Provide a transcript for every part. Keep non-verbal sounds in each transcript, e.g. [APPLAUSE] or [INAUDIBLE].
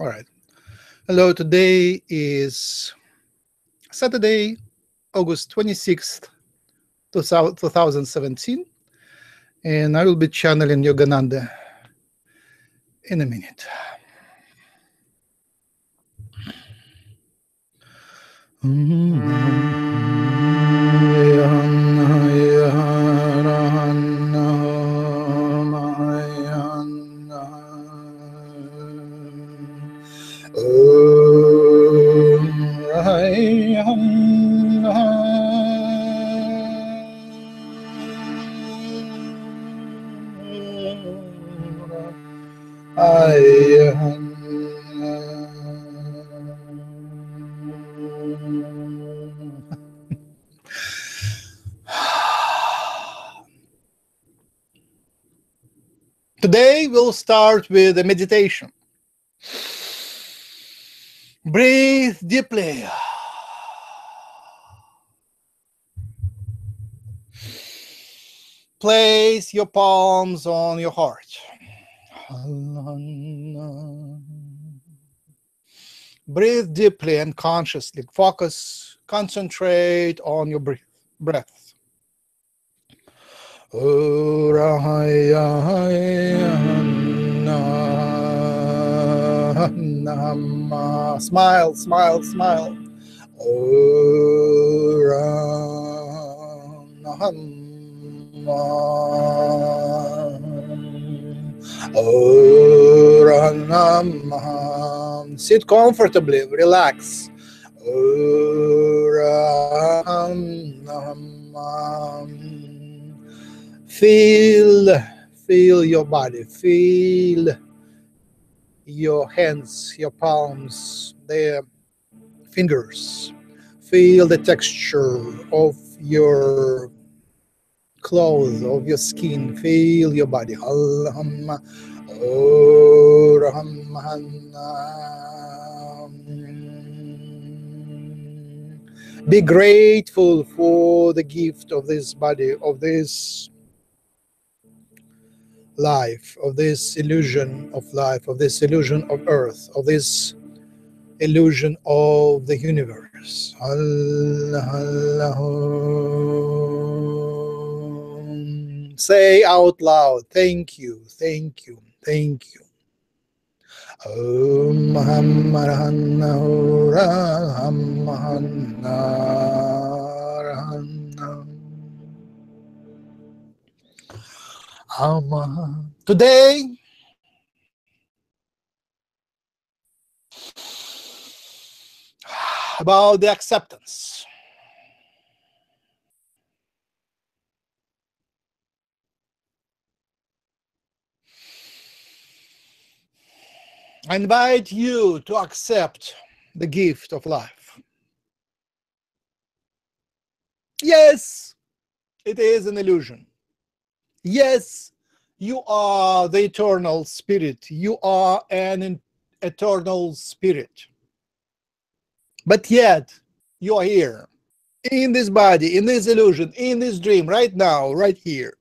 All right. Hello, today is Saturday, August 26th, 2017, and I will be channeling Yogananda in a minute. Mm-hmm. Today we'll start with a meditation. Breathe deeply. Place your palms on your heart. Breathe deeply and consciously. Focus, concentrate on your breath. breath. Smile, smile, smile. Sit comfortably, relax. Feel, feel your body, feel your hands, your palms, their fingers. Feel the texture of your clothes, of your skin. Feel your body. Be grateful for the gift of this body, of this life, of this illusion of life, of this illusion of earth, of this illusion of the universe. Say out loud, thank you, thank you, thank you. Om um, today about the acceptance I invite you to accept the gift of life. Yes, it is an illusion. Yes, you are the eternal spirit. You are an eternal spirit. But yet, you are here in this body, in this illusion, in this dream, right now, right here.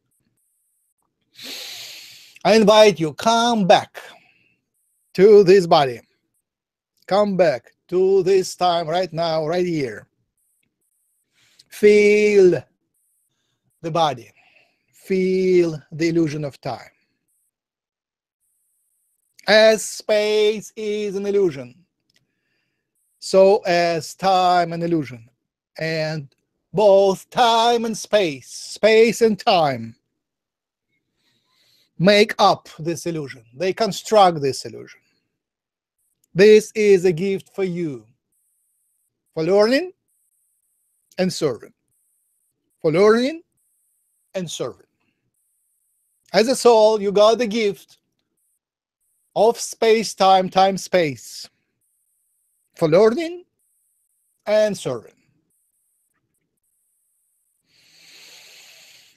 I invite you, come back to this body. Come back to this time right now, right here. Feel the body. Feel the illusion of time. As space is an illusion, so as time an illusion. And both time and space, space and time, make up this illusion. They construct this illusion. This is a gift for you for learning and serving. For learning and serving. As a soul, you got the gift of space, time, time, space for learning and serving.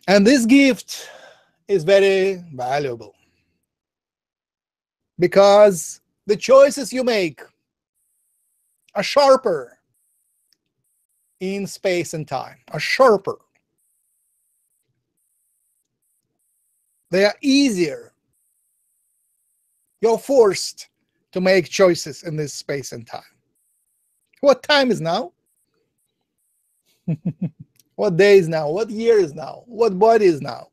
And this gift is very valuable because the choices you make are sharper in space and time, are sharper. They are easier. You're forced to make choices in this space and time. What time is now? [LAUGHS] what day is now? What year is now? What body is now?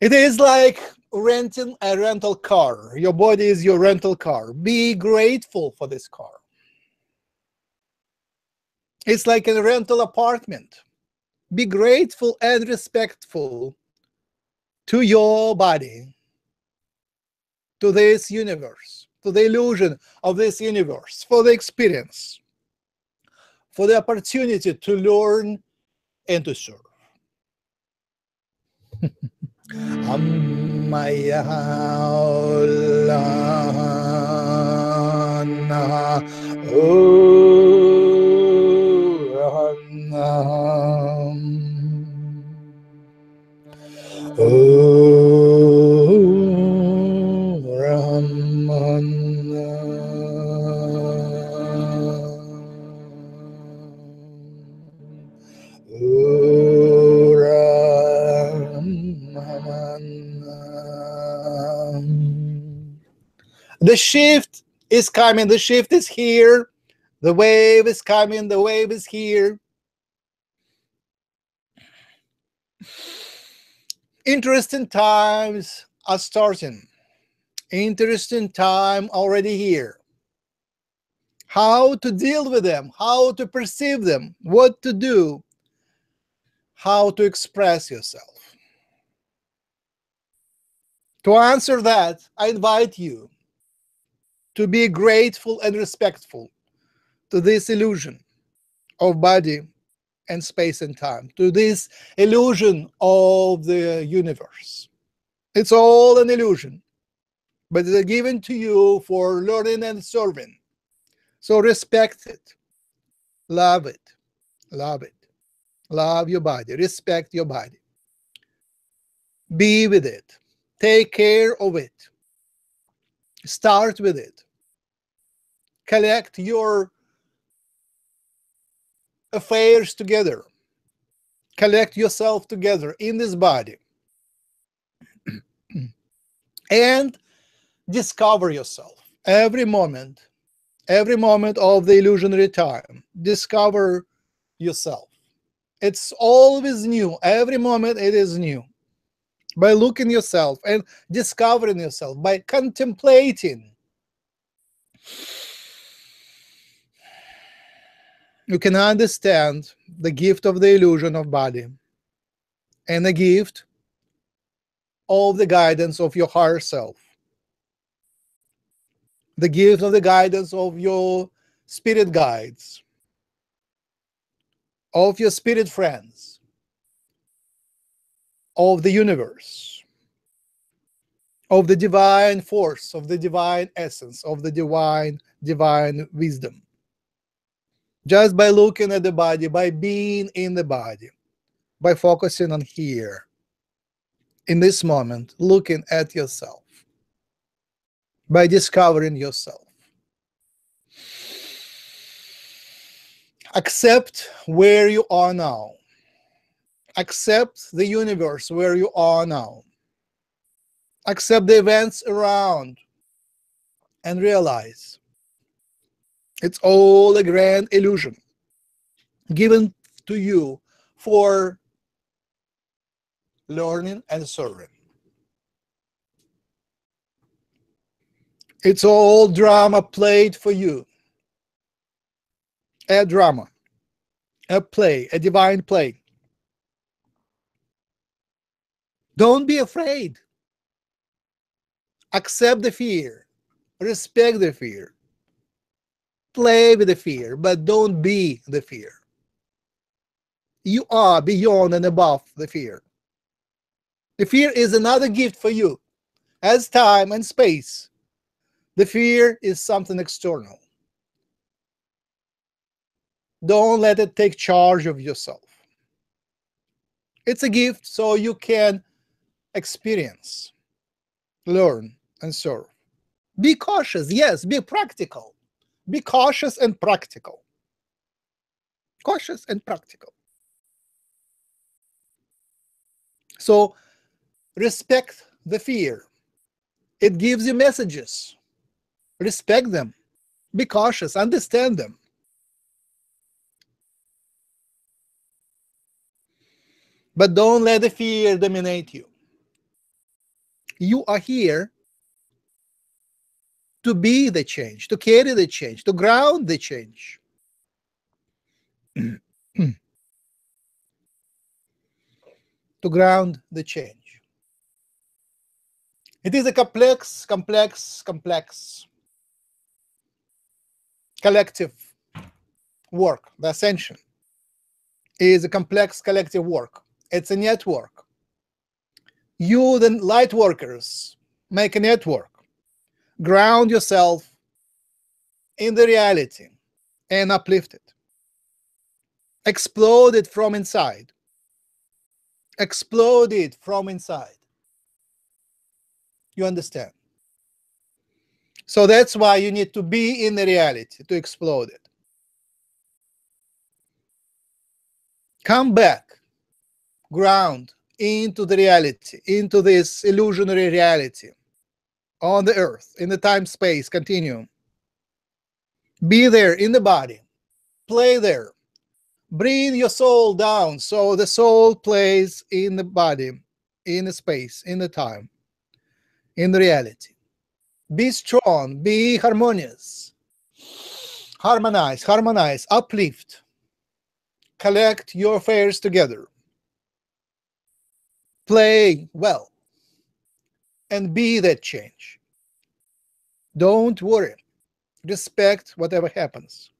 It is like renting a rental car. Your body is your rental car. Be grateful for this car. It's like a rental apartment. Be grateful and respectful to your body, to this universe, to the illusion of this universe, for the experience, for the opportunity to learn and to serve. [LAUGHS] Ammaya The shift is coming, the shift is here, the wave is coming, the wave is here. Interesting times are starting. Interesting time already here. How to deal with them, how to perceive them, what to do, how to express yourself. To answer that, I invite you to be grateful and respectful to this illusion of body and space and time, to this illusion of the universe. It's all an illusion, but it's given to you for learning and serving. So respect it, love it, love it, love your body, respect your body, be with it, take care of it, start with it, collect your affairs together. Collect yourself together in this body. [CLEARS THROAT] and discover yourself every moment, every moment of the illusionary time. Discover yourself. It's always new. Every moment it is new. By looking yourself and discovering yourself, by contemplating you can understand the gift of the illusion of body and the gift of the guidance of your higher self. The gift of the guidance of your spirit guides of your spirit friends of the universe of the divine force of the divine essence of the divine divine wisdom just by looking at the body, by being in the body, by focusing on here, in this moment, looking at yourself, by discovering yourself. Accept where you are now. Accept the universe where you are now. Accept the events around and realize it's all a grand illusion given to you for learning and serving. It's all drama played for you. A drama, a play, a divine play. Don't be afraid. Accept the fear, respect the fear, play with the fear, but don't be the fear. You are beyond and above the fear. The fear is another gift for you, as time and space. The fear is something external. Don't let it take charge of yourself. It's a gift so you can experience, learn, and serve. Be cautious, yes, be practical be cautious and practical. Cautious and practical. So respect the fear, It gives you messages. Respect them. Be cautious. Understand them. But don't let the fear dominate you. You are here to be the change, to carry the change, to ground the change. [CLEARS THROAT] to ground the change. It is a complex, complex, complex collective work. The ascension is a complex collective work. It's a network. You, the light workers, make a network. Ground yourself in the reality and uplift it. Explode it from inside. Explode it from inside. You understand? So that's why you need to be in the reality to explode it. Come back, ground into the reality, into this illusionary reality on the earth, in the time space continuum. Be there in the body, play there. Breathe your soul down so the soul plays in the body, in the space, in the time, in the reality. Be strong, be harmonious, harmonize, harmonize, uplift, collect your affairs together, play well, and be that change. Don't worry. Respect whatever happens.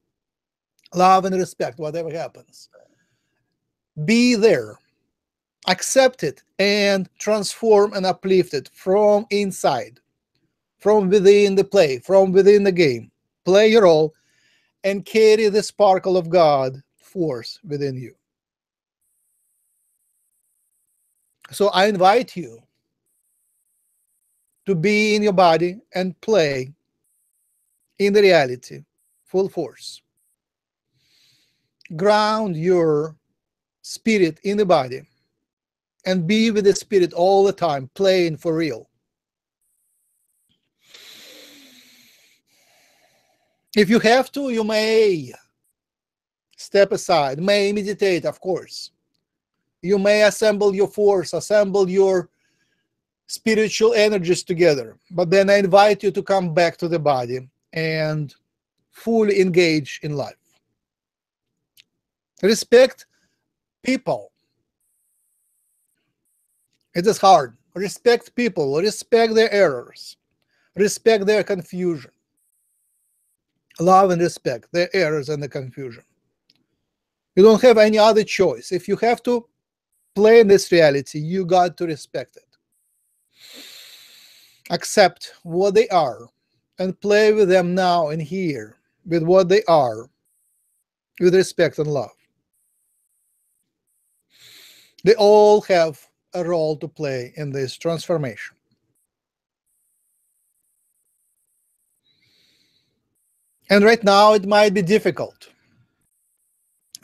Love and respect whatever happens. Be there. Accept it and transform and uplift it from inside, from within the play, from within the game. Play your role and carry the sparkle of God force within you. So I invite you to be in your body and play in the reality full force. Ground your spirit in the body and be with the spirit all the time, playing for real. If you have to, you may step aside, may meditate, of course. You may assemble your force, assemble your spiritual energies together. But then I invite you to come back to the body and fully engage in life. Respect people. It is hard. Respect people, respect their errors, respect their confusion. Love and respect their errors and the confusion. You don't have any other choice. If you have to play in this reality, you got to respect it accept what they are and play with them now and here with what they are with respect and love. They all have a role to play in this transformation. And right now it might be difficult.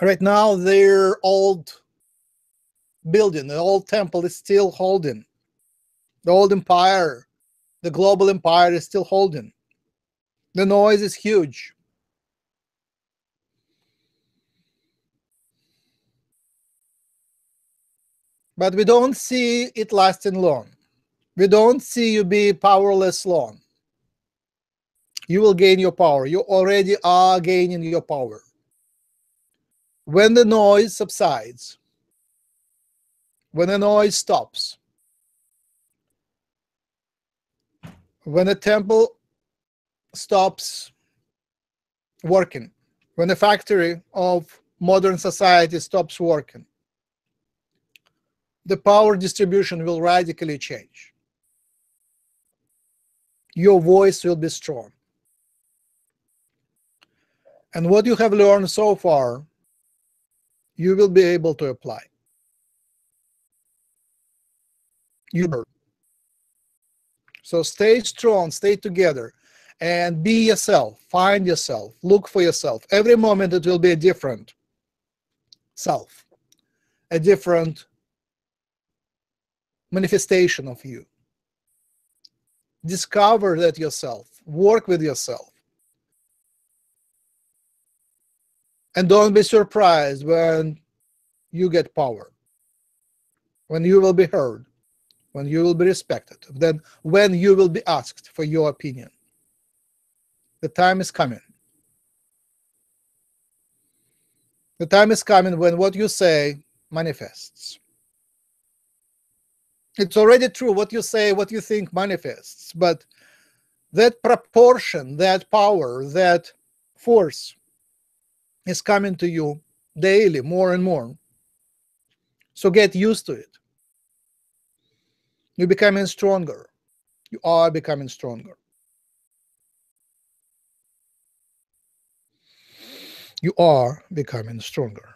Right now their old building, the old temple is still holding. The old empire the global empire is still holding. The noise is huge. But we don't see it lasting long. We don't see you be powerless long. You will gain your power. You already are gaining your power. When the noise subsides, when the noise stops, when a temple stops working, when the factory of modern society stops working, the power distribution will radically change. Your voice will be strong. And what you have learned so far, you will be able to apply. You so stay strong, stay together, and be yourself. Find yourself. Look for yourself. Every moment it will be a different self, a different manifestation of you. discover that yourself work with yourself and don't be surprised when you get power when you will be heard when you will be respected then when you will be asked for your opinion. The time is coming. The time is coming when what you say manifests. It's already true what you say what you think manifests but that proportion that power that force is coming to you daily more and more. So get used to it you're becoming stronger. You are becoming stronger. You are becoming stronger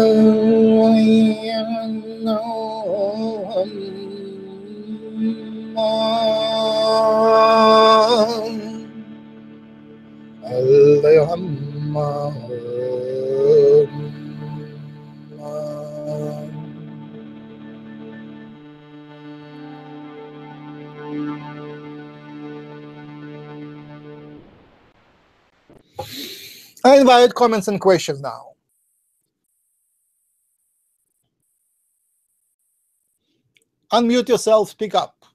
invite comments and questions now. Unmute yourself, speak up.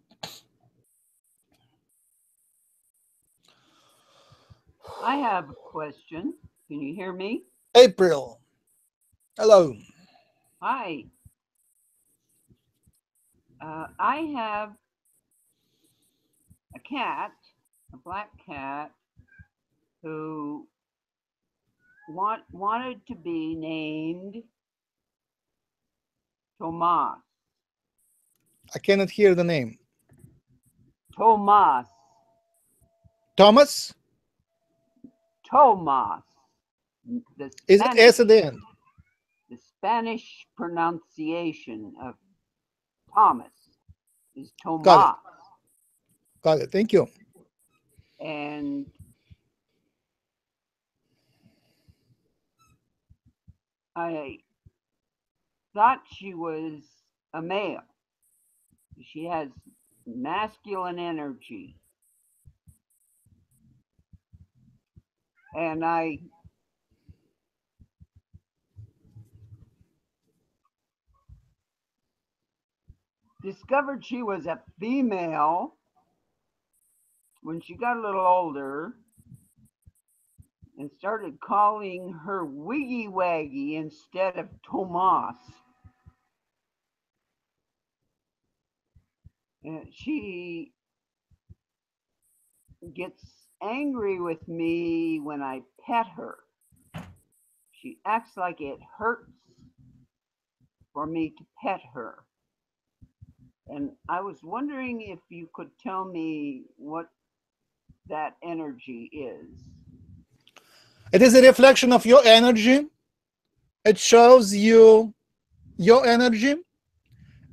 I have a question. Can you hear me? April. Hello. Hi. Uh, I have a cat, a black cat, who want, wanted to be named Tomas. I cannot hear the name. Tomas. Thomas? Tomas. The Is it S at the end? the Spanish pronunciation of Thomas is Tomas. Got Got it. Thank you. And I thought she was a male. She has masculine energy. And I discovered she was a female when she got a little older and started calling her Wiggy Waggy instead of Tomas. And she gets angry with me when I pet her. She acts like it hurts for me to pet her. And I was wondering if you could tell me what that energy is. It is a reflection of your energy. It shows you your energy.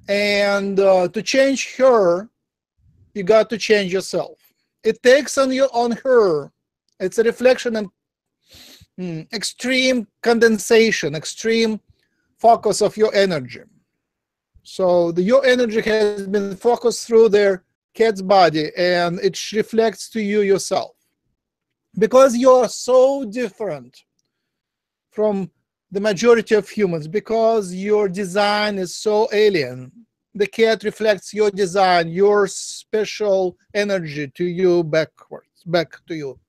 And uh, to change her, you got to change yourself. It takes on you on her. It's a reflection and mm, extreme condensation, extreme focus of your energy. So the, your energy has been focused through their cat's body and it reflects to you yourself because you're so different from the majority of humans. Because your design is so alien. The cat reflects your design your special energy to you backwards back to you.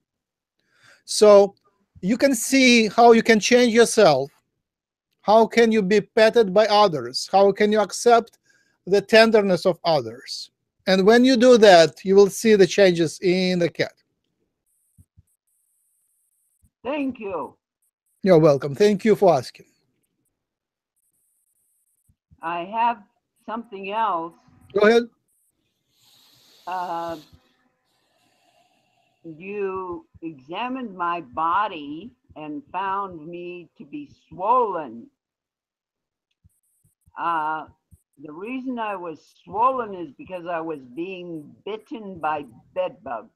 So you can see how you can change yourself. How can you be petted by others? How can you accept the tenderness of others? And when you do that you will see the changes in the cat Thank you. You're welcome. Thank you for asking. I have something else. Go ahead. Uh, you examined my body and found me to be swollen. Uh, the reason I was swollen is because I was being bitten by bed bugs.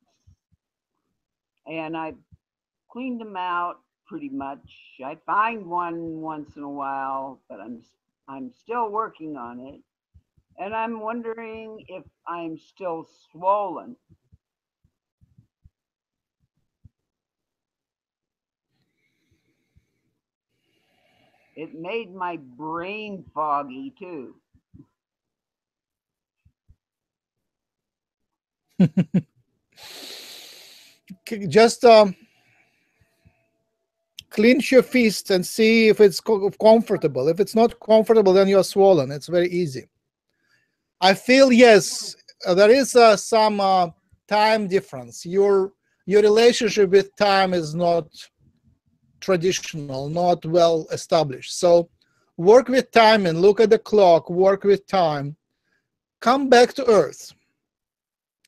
And I cleaned them out pretty much. I find one once in a while, but I'm I'm still working on it. And I'm wondering if I'm still swollen. It made my brain foggy too. [LAUGHS] Just um, clench your fist and see if it's comfortable. If it's not comfortable, then you're swollen. It's very easy. I feel yes, uh, there is uh, some uh, time difference. Your your relationship with time is not traditional, not well established. So work with time and look at the clock. Work with time. Come back to earth.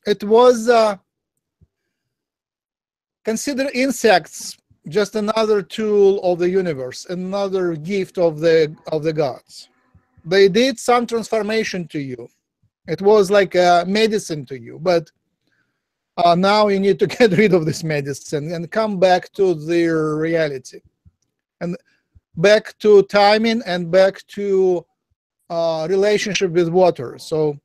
It was uh, consider insects just another tool of the universe, another gift of the of the gods. They did some transformation to you. It was like a medicine to you, but uh, now you need to [LAUGHS] get rid of this medicine and come back to their reality, and back to timing and back to uh, relationship with water. So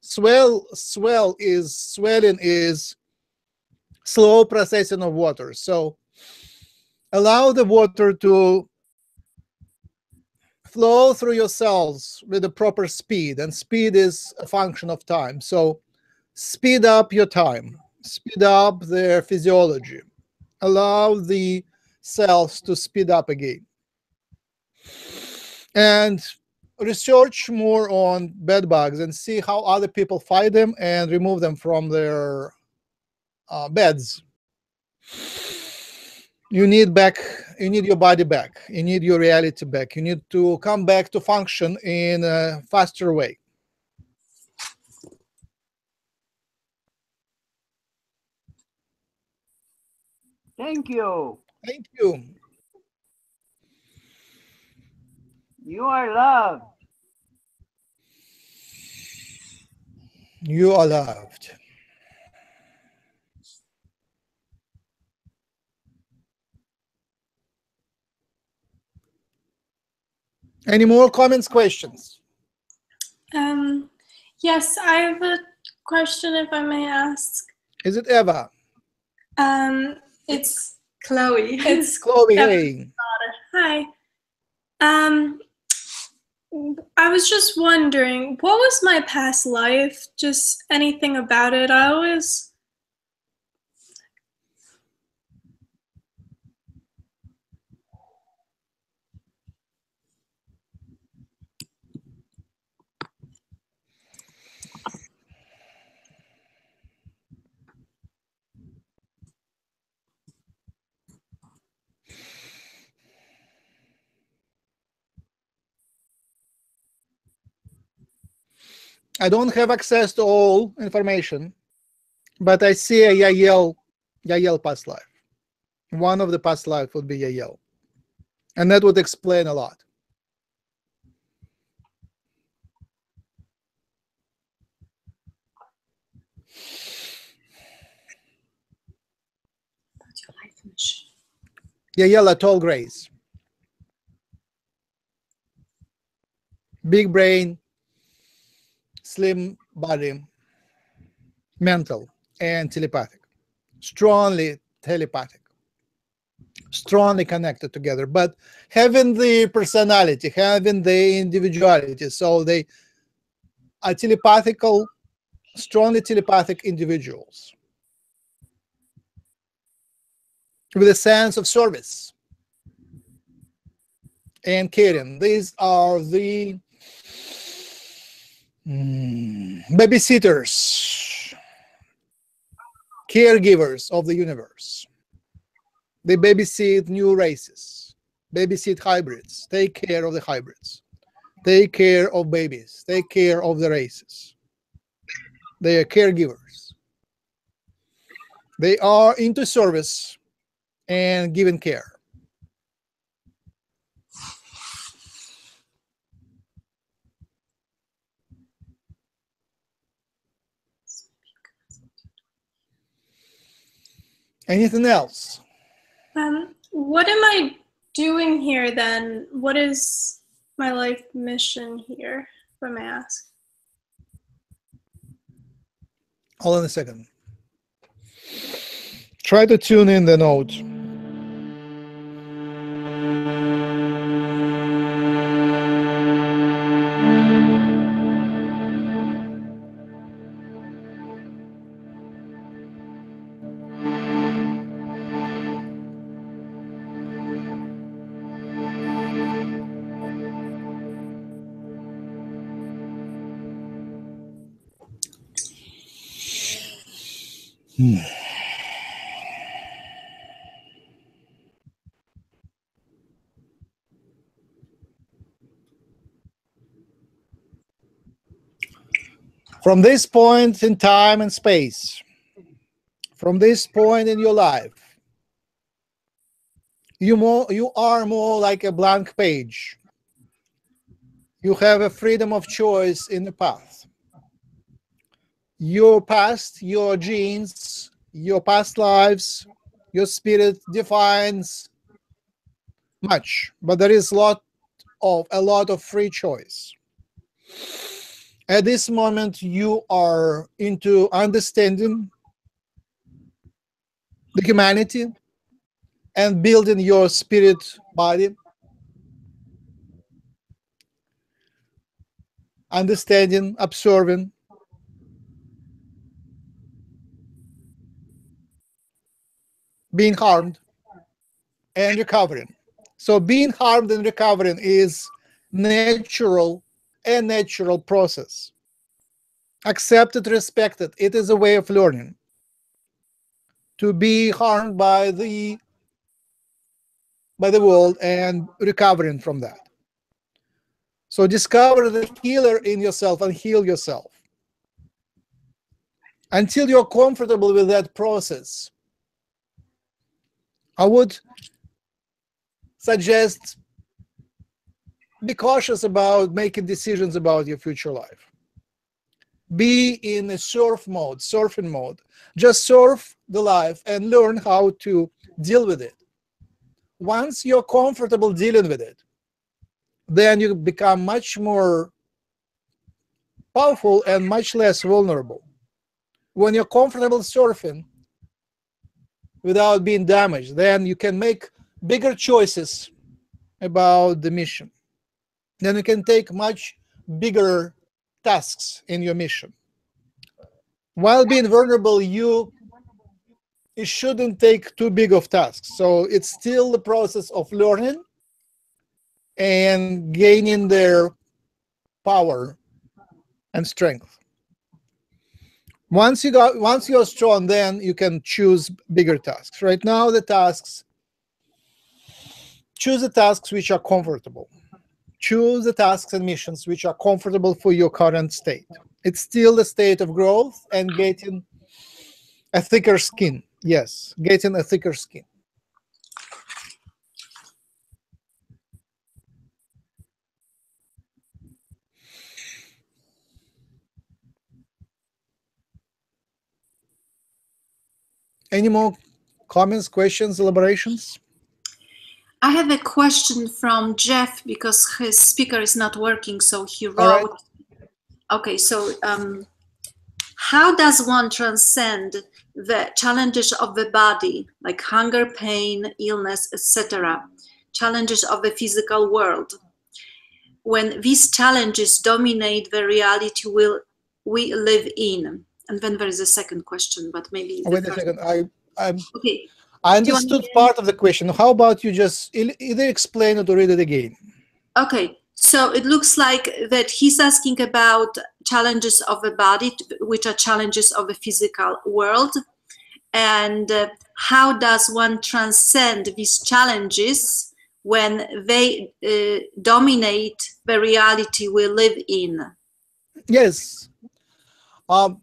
swell swell is swelling is slow processing of water. So allow the water to flow through your cells with the proper speed and speed is a function of time. So speed up your time. Speed up their physiology. Allow the cells to speed up again. And research more on bed bugs and see how other people fight them and remove them from their uh, beds you need back you need your body back. You need your reality back. You need to come back to function in a faster way. Thank you. thank you. You are loved. you are loved any more comments questions Um, yes, I have a question if I may ask. is it eva Um, it's Chloe. [LAUGHS] it's chloe hey hi. Um, I was just wondering, what was my past life? Just anything about it? I always I don't have access to all information, but I see a Yahyel, Yahyel past life. One of the past life would be Yahyel. And that would explain a lot. Yahyel tall grace. Big brain, slim body, mental, and telepathic. Strongly telepathic. Strongly connected together, but having the personality, having the individuality. So they are telepathical, strongly telepathic individuals with a sense of service and caring. These are the Mm, babysitters, caregivers of the universe. They babysit new races, babysit hybrids, take care of the hybrids, take care of babies, take care of the races. They are caregivers. They are into service and giving care. Anything else? Um, what am I doing here then? What is my life mission here, if I may ask? Hold on a second. Try to tune in the note. From this point in time and space, from this point in your life, you more you are more like a blank page. You have a freedom of choice in the path. Your past, your genes, your past lives, your spirit defines much, but there is lot of a lot of free choice at this moment you are into understanding the humanity and building your spirit body. Understanding observing being harmed and recovering. So being harmed and recovering is natural a natural process. Accepted, respected. It is a way of learning. To be harmed by the by the world and recovering from that. So discover the healer in yourself and heal yourself. Until you're comfortable with that process, I would suggest be cautious about making decisions about your future life. Be in a surf mode, surfing mode. Just surf the life and learn how to deal with it. Once you're comfortable dealing with it, then you become much more powerful and much less vulnerable. When you're comfortable surfing without being damaged, then you can make bigger choices about the mission then you can take much bigger tasks in your mission. While being vulnerable, you it shouldn't take too big of tasks. So it's still the process of learning and gaining their power and strength. Once you got once you're strong, then you can choose bigger tasks. Right now, the tasks choose the tasks which are comfortable choose the tasks and missions which are comfortable for your current state. It's still a state of growth and getting a thicker skin. Yes, getting a thicker skin. Any more comments, questions, elaborations? I have a question from Jeff because his speaker is not working. So he wrote, right. okay, so um, how does one transcend the challenges of the body, like hunger, pain, illness, etc., challenges of the physical world, when these challenges dominate the reality will we live in? And then there is a second question, but maybe. Oh, wait a second. I, I'm. Okay. I understood part of the question. How about you just either explain it or read it again? Okay, so it looks like that he's asking about challenges of the body, which are challenges of the physical world, and uh, how does one transcend these challenges when they uh, dominate the reality we live in? Yes. Um,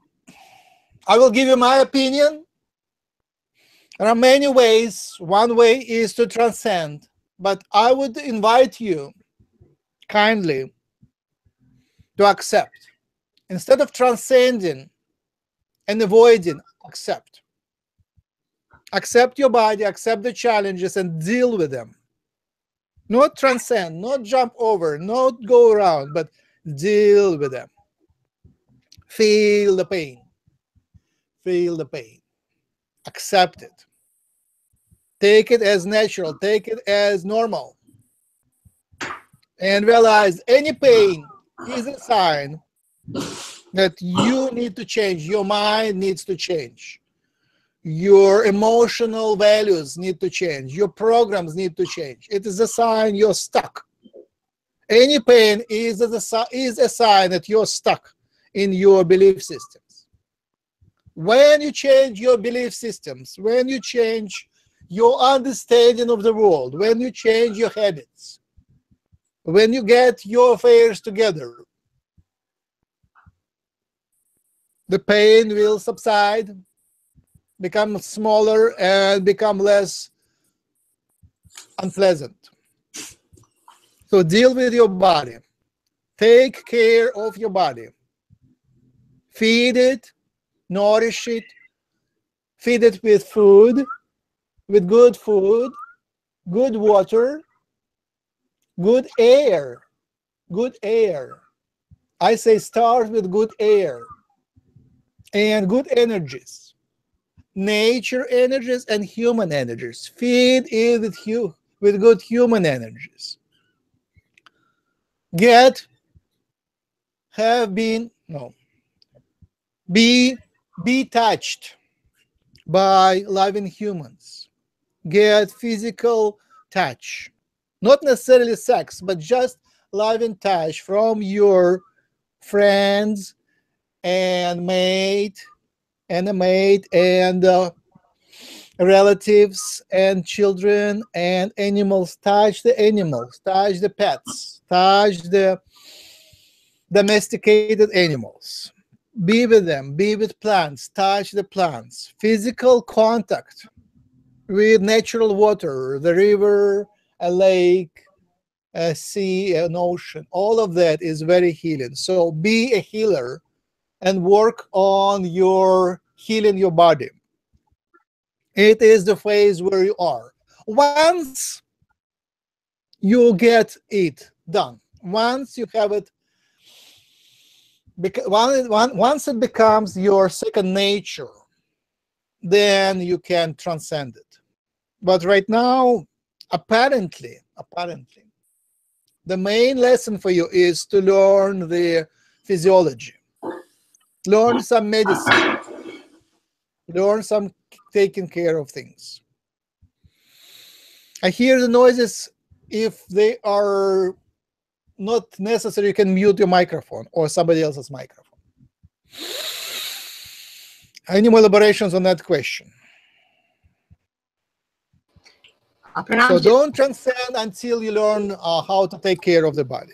I will give you my opinion. There are many ways. One way is to transcend, but I would invite you kindly to accept. Instead of transcending and avoiding, accept. Accept your body, accept the challenges, and deal with them. Not transcend, not jump over, not go around, but deal with them. Feel the pain. Feel the pain. Accept it. Take it as natural, take it as normal. And realize any pain is a sign that you need to change. Your mind needs to change. Your emotional values need to change. Your programs need to change. It is a sign you're stuck. Any pain is a, is a sign that you're stuck in your belief systems. When you change your belief systems, when you change your understanding of the world, when you change your habits, when you get your affairs together, the pain will subside, become smaller, and become less unpleasant. So deal with your body. Take care of your body. Feed it, nourish it, feed it with food, with good food, good water, good air, good air. I say start with good air and good energies, nature energies and human energies. Feed it with, hu with good human energies. Get, have been, no, be, be touched by loving humans. Get physical touch not necessarily sex, but just love and touch from your friends and mate and a mate and uh, relatives and children and animals. Touch the animals, touch the pets, touch the domesticated animals. Be with them, be with plants, touch the plants. Physical contact with natural water, the river, a lake, a sea, an ocean. All of that is very healing. So be a healer and work on your healing your body. It is the phase where you are. Once you get it done, once you have it, once it becomes your second nature, then you can transcend it. But right now, apparently, apparently, the main lesson for you is to learn the physiology, learn some medicine, learn some taking care of things. I hear the noises. If they are not necessary, you can mute your microphone or somebody else's microphone. Any more elaborations on that question? So don't transcend until you learn uh, how to take care of the body.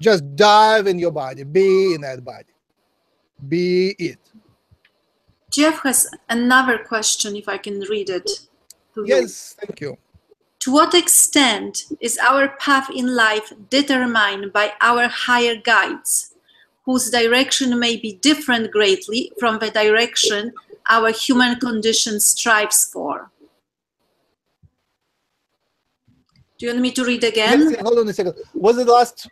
Just dive in your body, be in that body, be it. Jeff has another question, if I can read it. Yes, thank you. To what extent is our path in life determined by our higher guides, whose direction may be different greatly from the direction our human condition strives for? Do you want me to read again? Yes, hold on a second. Was it last?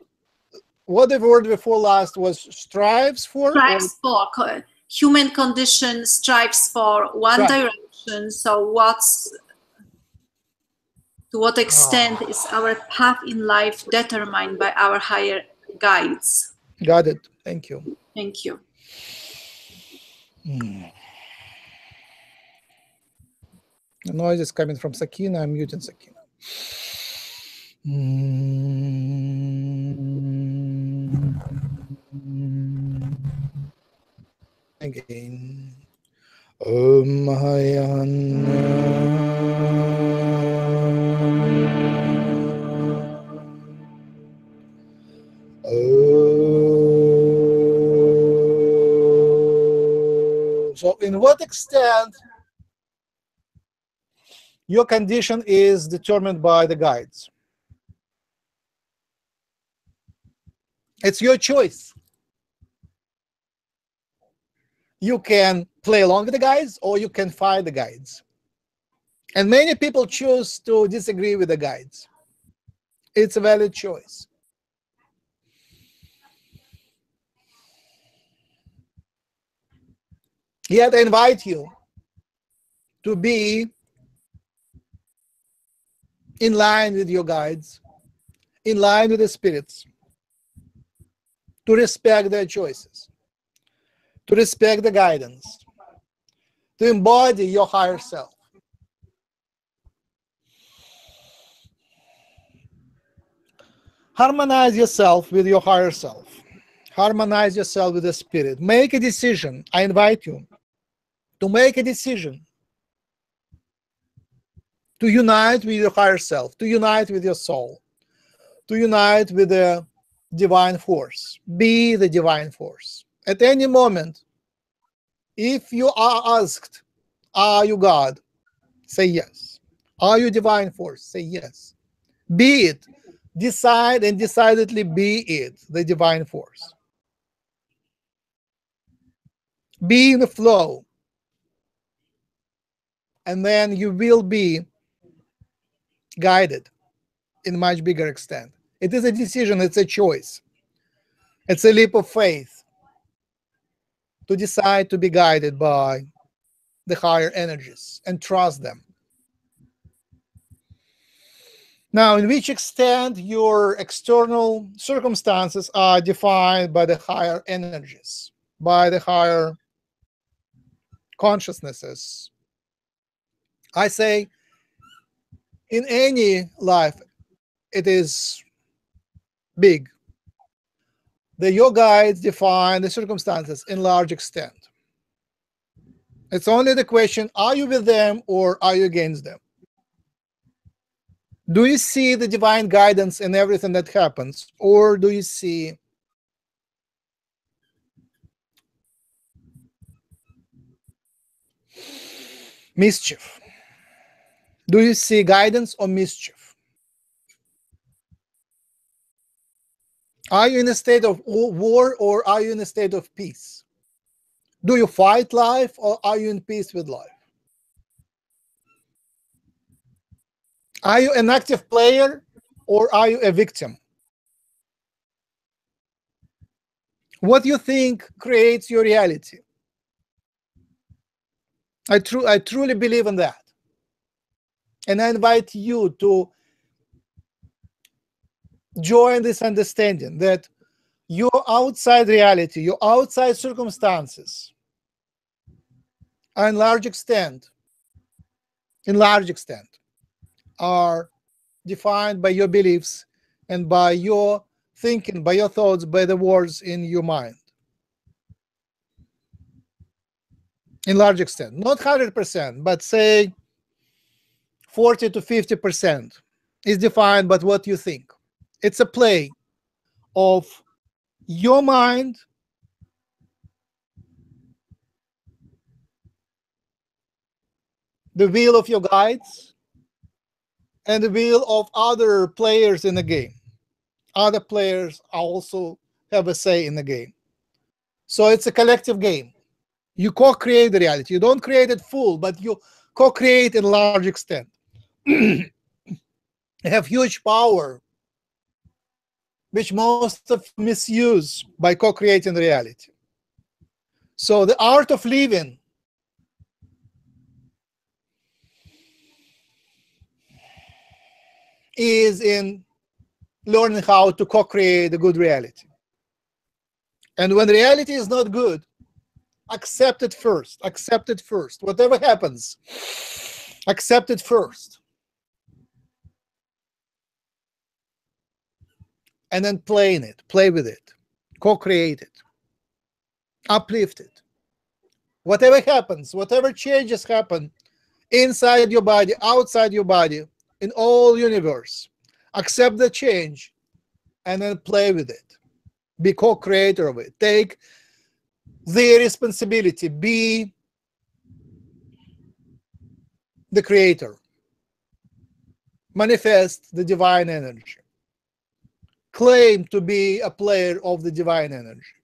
What the word before last was strives for? Strives or? for. Human condition strives for one direction. So what's to what extent oh. is our path in life determined by our higher guides? Got it. Thank you. Thank you. Hmm. The noise is coming from Sakina. I'm muting Sakina. Mm. Again. Om Mahayana. Oh. So in what extent your condition is determined by the guides? It's your choice. You can play along with the guides or you can fight the guides. And many people choose to disagree with the guides. It's a valid choice. Yet I invite you to be in line with your guides, in line with the spirits, to respect their choices, to respect the guidance, to embody your higher self. Harmonize yourself with your higher self. Harmonize yourself with the spirit. Make a decision. I invite you to make a decision to unite with your higher self, to unite with your soul, to unite with the divine force. Be the divine force. At any moment, if you are asked, Are you God? Say yes. Are you divine force? Say yes. Be it. Decide and decidedly be it, the divine force. Be in the flow and then you will be guided in much bigger extent. It is a decision, it's a choice. It's a leap of faith to decide to be guided by the higher energies and trust them. Now, in which extent your external circumstances are defined by the higher energies, by the higher consciousnesses, I say in any life, it is big. The your guides define the circumstances in large extent. It's only the question are you with them or are you against them? Do you see the divine guidance in everything that happens, or do you see mischief? Do you see guidance or mischief? Are you in a state of war or are you in a state of peace? Do you fight life or are you in peace with life? Are you an active player or are you a victim? What do you think creates your reality. I, tru- I truly believe in that. And I invite you to join this understanding that your outside reality, your outside circumstances are in large extent, in large extent, are defined by your beliefs and by your thinking, by your thoughts, by the words in your mind. In large extent, not 100%, but say 40 to 50% is defined by what you think. It's a play of your mind the will of your guides and the will of other players in the game. Other players also have a say in the game. So it's a collective game. You co-create the reality. You don't create it full, but you co-create in large extent. [CLEARS THROAT] you have huge power, which most of misuse by co-creating reality. So the art of living is in learning how to co-create a good reality. And when reality is not good, accept it first. Accept it first. Whatever happens, accept it first. And then play in it, play with it, co-create it, uplift it. Whatever happens, whatever changes happen inside your body, outside your body, in all universe, accept the change and then play with it. be co-creator of it take the responsibility be the creator manifest the divine energy claim to be a player of the divine energy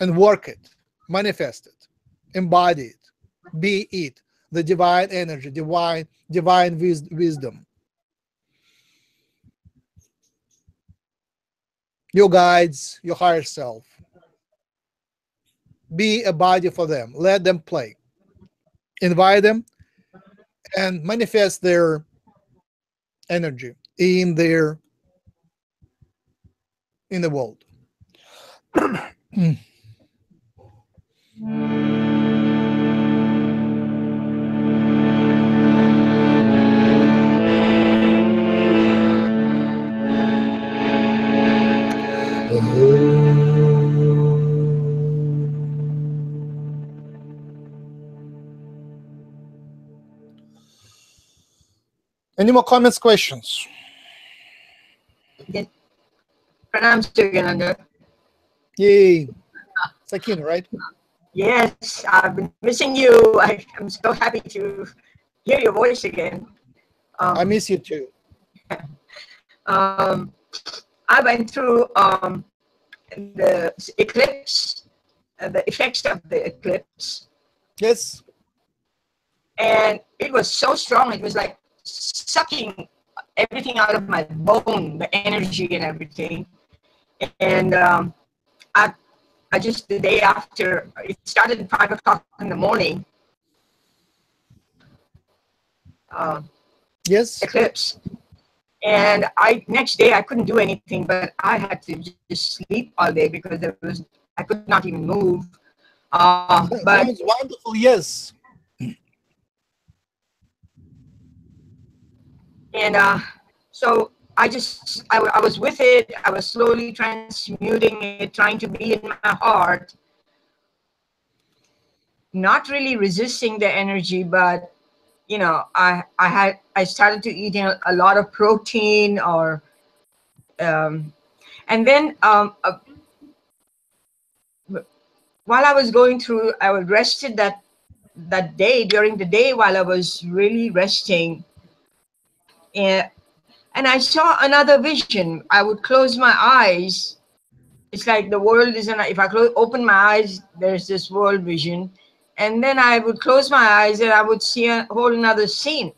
and work it manifest it embody it be it the divine energy divine divine wis- wisdom. Your guides your higher self. Be a body for them. Let them play. Invite them and manifest their energy in their in the world Any more comments, questions? Pranam Yogananda. Yay. Sakin, right? Yes, I've been missing you. I, I'm so happy to hear your voice again. Um, I miss you too. [LAUGHS] um, I went through um, the eclipse, uh, the effects of the eclipse, Yes. and it was so strong. It was like sucking everything out of my bone, the energy and everything. And um, I, I just the day after it started at five o'clock in the morning. Uh, Yes. eclipse. And I next day I couldn't do anything, but I had to just sleep all day because there was I could not even move. Uh, That but Sounds wonderful. Yes. and uh, so I just I, I was with it. I was slowly transmuting it, trying to be in my heart, not really resisting the energy, but you know, I I had I started to eat a, a lot of protein or, um, and then um, uh, while I was going through, I was rested that that day during the day while I was really resting, and and I saw another vision. I would close my eyes. It's like the world is in. If I close, open my eyes, there's this world vision, and then I would close my eyes and I would see a whole another scene.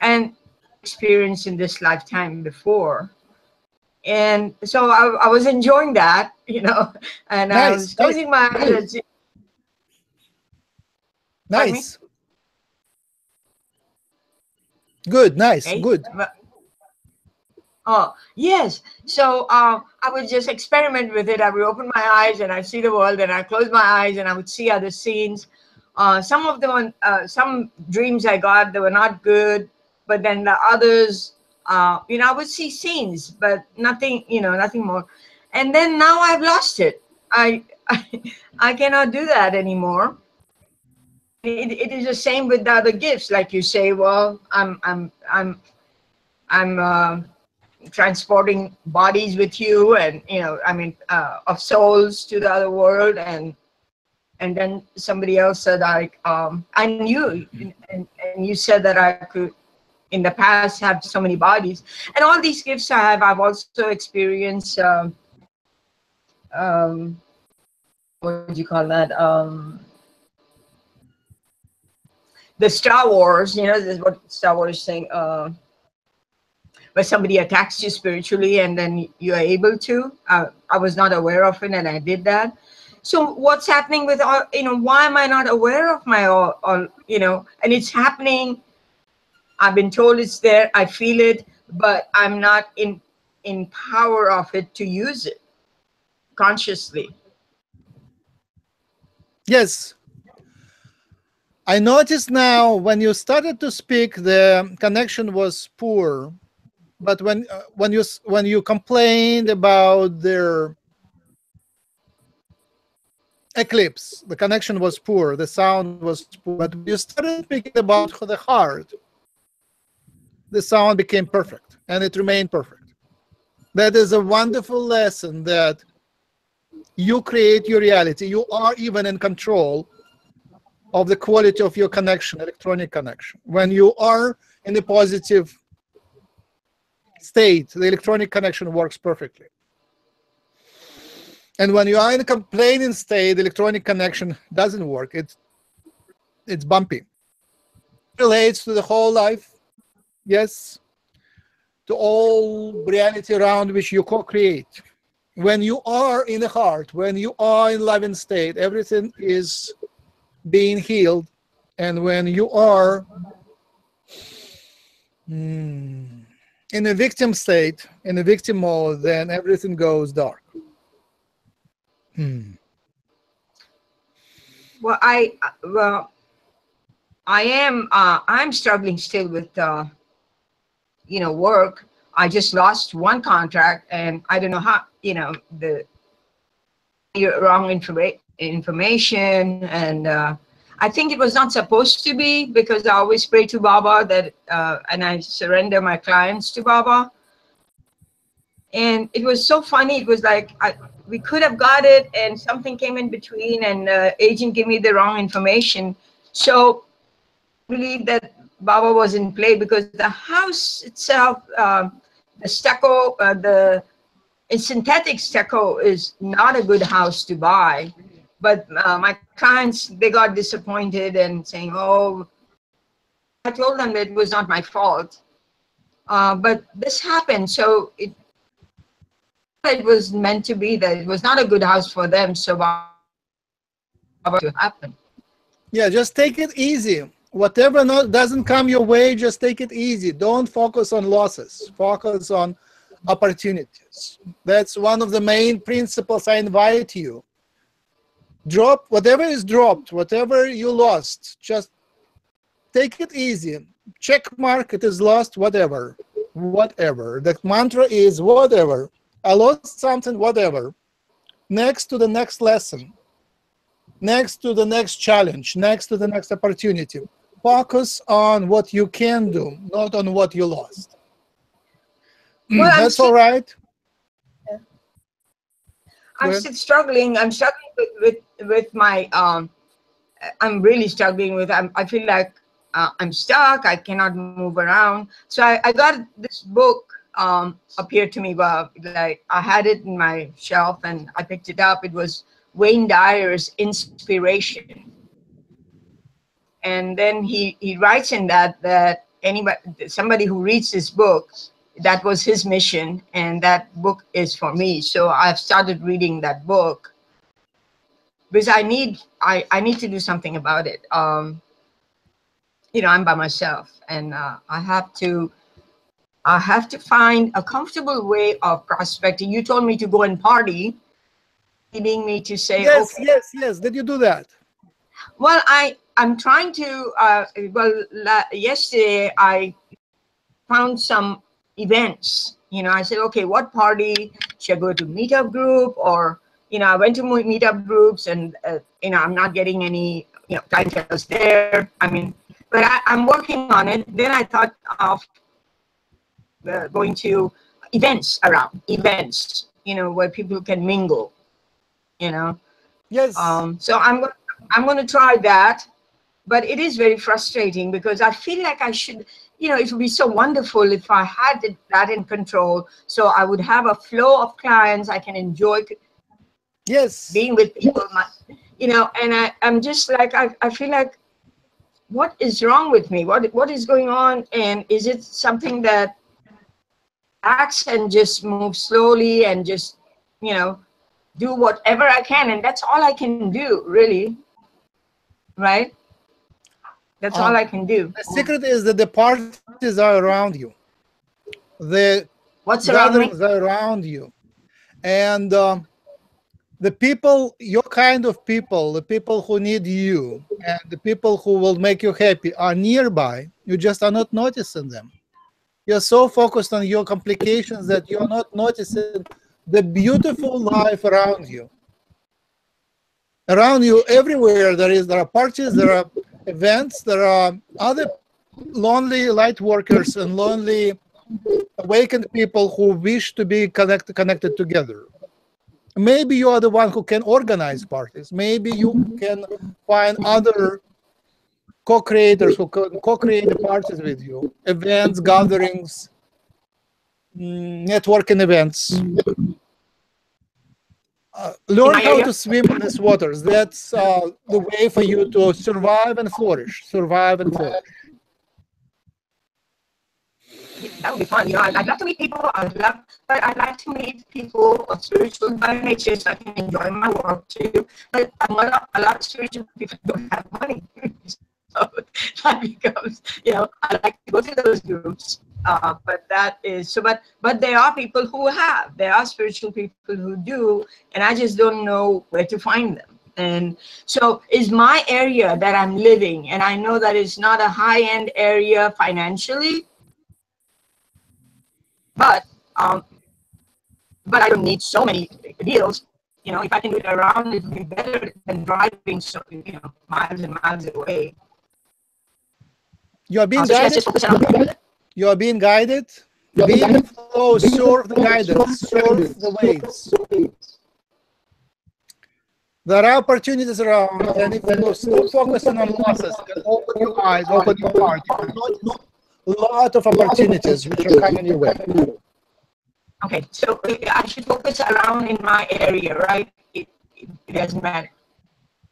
And experience in this lifetime before. And so I, I was enjoying that, [LAUGHS] you know, and I was nice, closing my eyes. and see- Pardon me? Nice. Good. Nice. Okay? Good. Oh, yes. So um, I would just experiment with it. I would open my eyes and I see the world, and I close my eyes and I would see other scenes. Uh, some of them, uh, some dreams I got, they were not good, but then the others, uh, you know, I would see scenes, but nothing, you know, nothing more. And then now I've lost it. I, I, [LAUGHS] I cannot do that anymore. It, it is the same with the other gifts. Like you say, well, I'm, I'm, I'm, I'm. Uh, transporting bodies with you and you know i mean uh, of souls to the other world and and then somebody else said like um i knew and, and you said that i could in the past have so many bodies and all these gifts i have i've also experienced um um what would you call that um the star wars you know this is what star wars is saying uh where somebody attacks you spiritually and then you're able to. Uh, I was not aware of it and I did that. So what's happening with all, you know, why am I not aware of my all, all, you know, and it's happening. I've been told it's there. I feel it, but I'm not in, in power of it to use it consciously. Yes. I noticed now when you started to speak, the connection was poor. But when uh, when you when you complained about their eclipse, the connection was poor, the sound was poor. But you started speaking about the heart, the sound became perfect, and it remained perfect. that is a wonderful lesson that you create your reality. You are even in control of the quality of your connection, electronic connection. When you are in a positive state, the electronic connection works perfectly. And when you are in a complaining state, the electronic connection doesn't work. It's it's bumpy. Relates to the whole life, yes, to all reality around which you co-create. When you are in the heart, when you are in loving state, everything is being healed. And when you are mm, in a victim state, in a victim mode, then everything goes dark. Hmm. Well, I well, I am uh, I'm struggling still with uh, you know work. I just lost one contract, and I don't know how you know the wrong informa- information, and uh, I think it was not supposed to be because I always pray to Baba that, uh, and I surrender my clients to Baba. And it was so funny. It was like I, we could have got it, and something came in between, and uh, agent gave me the wrong information. So I believe that Baba was in play because the house itself, uh, the stucco, uh, the synthetic stucco is not a good house to buy but uh, my clients they got disappointed and saying oh i told them it was not my fault. Uh, but this happened so it it was meant to be that it was not a good house for them so to happen? Yeah just take it easy. Whatever not doesn't come your way just take it easy. Don't focus on losses. Focus on opportunities. That's one of the main principles i invite you drop whatever is dropped whatever you lost just take it easy. Check mark it is lost whatever whatever. The mantra is whatever. I lost something whatever. Next to the next lesson. Next to the next challenge. Next to the next opportunity. Focus on what you can do not on what you lost. [CLEARS THROAT] Well, that's all right. I'm still struggling. I'm struggling with, with, with my, um, I'm really struggling with, I'm, I feel like uh, I'm stuck. I cannot move around. So I, I got this book um, appeared to me, but like I had it in my shelf and I picked it up. It was Wayne Dyer's Inspiration. And then he, he writes in that, that anybody, somebody who reads this book that was his mission and that book is for me so i've started reading that book because i need i i need to do something about it. Um you know i'm by myself and uh, i have to i have to find a comfortable way of prospecting. You told me to go and party leading me to say yes okay. yes yes. Did you do that? Well i i'm trying to uh well la- yesterday i found some events. You know, I said, okay, what party? Should I go to meetup group or, you know, I went to meetup groups and, uh, you know, I'm not getting any, you know, titles there. I mean, but I, am working on it. Then I thought of uh, going to events around, events, you know, where people can mingle, you know. Yes. Um, so I'm, I'm going to try that but it is very frustrating because I feel like I should, you know, it would be so wonderful if I had that in control. So I would have a flow of clients. I can enjoy yes being with people, you know, and I, I'm just like, I, I feel like, what is wrong with me? What What is going on? And is it something that acts and just move slowly and just, you know, do whatever I can? And that's all I can do, really. Right? That's um, all I can do. The secret is that the parties are around you. The what's around me? are around you, and um, the people, your kind of people, the people who need you, and the people who will make you happy are nearby. You just are not noticing them. You're so focused on your complications that you're not noticing the beautiful life around you. Around you, everywhere there is, there are parties, there are events, there are other lonely light workers and lonely awakened people who wish to be connect, connected together. Maybe you are the one who can organize parties. Maybe you can find other co-creators who can co-create the parties with you, events, gatherings, mm, networking events. Uh, learn how to swim in these waters. That's uh, the way for you to survive and flourish. Survive and flourish. That would be fun. You know, I'd, I'd love to meet people. I'd love, but I'd like to meet people of spiritual so I can enjoy my work too. But a lot, a lot of spiritual people don't have money. [LAUGHS] so that becomes, you know, I like to go to those groups. Uh, but that is so but but there are people who have there are spiritual people who do and i just don't know where to find them and so is my area that i'm living and i know that it's not a high end area financially but um, but I don't need so many deals. You know, if I can do it around, it would be better than driving so you know miles and miles away. You are being Uh, guided. just focus on- You are being guided. Be in the flow, surf the guidance, surf the waves. There are opportunities around, and if you stop focusing on losses, and open your eyes, open your heart, you will not lot of opportunities which are coming your way. Okay, so I should focus around in my area, right? It, it, doesn't matter.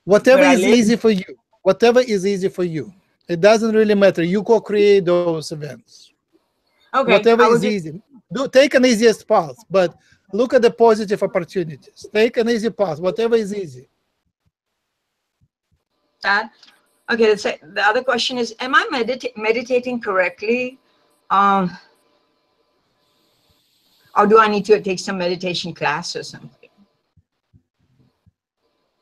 Whatever Where is easy for you, whatever is easy for you, it doesn't really matter. You co-create those events. Okay, Whatever is just- easy, do take an easiest path, but look at the positive opportunities. Take an easy path, whatever is easy. that. Okay, the, other question is, am I medita- meditating correctly? Um, or do I need to take some meditation class or something?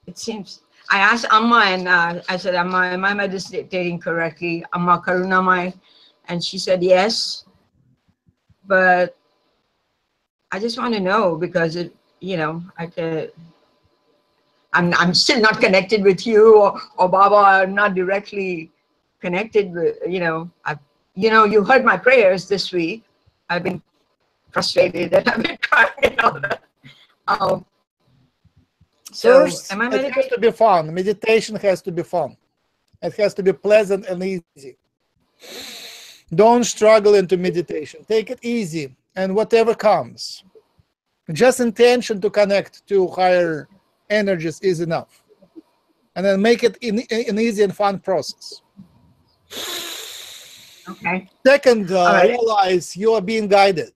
It seems, I asked Amma and uh, I said, Amma, am I meditating correctly? Amma Karunamayi. And she said, yes. But I just want to know because it, you know, I could, I'm, I'm still not connected with you or, or Baba, I'm not directly connected with, you know, I, you know, you heard my prayers this week. I've been frustrated and [LAUGHS] I've been crying and all that. Um, so First, am I it has to be fun. Meditation has to be fun. It has to be pleasant and easy. Don't struggle into meditation. Take it easy and whatever comes. Just intention to connect to higher energies is enough. And then make it in, an easy and fun process. Okay. Second, uh, right. realize you are being guided.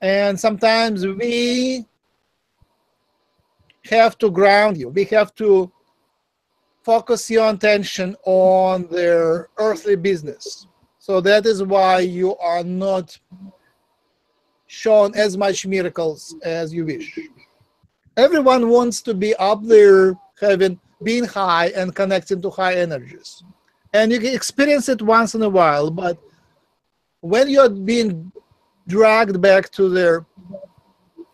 And sometimes we have to ground you. We have to focus your attention on their earthly business. So that is why you are not shown as much miracles as you wish. Everyone wants to be up there, having being high and connecting to high energies. And you can experience it once in a while, but when you're being dragged back to their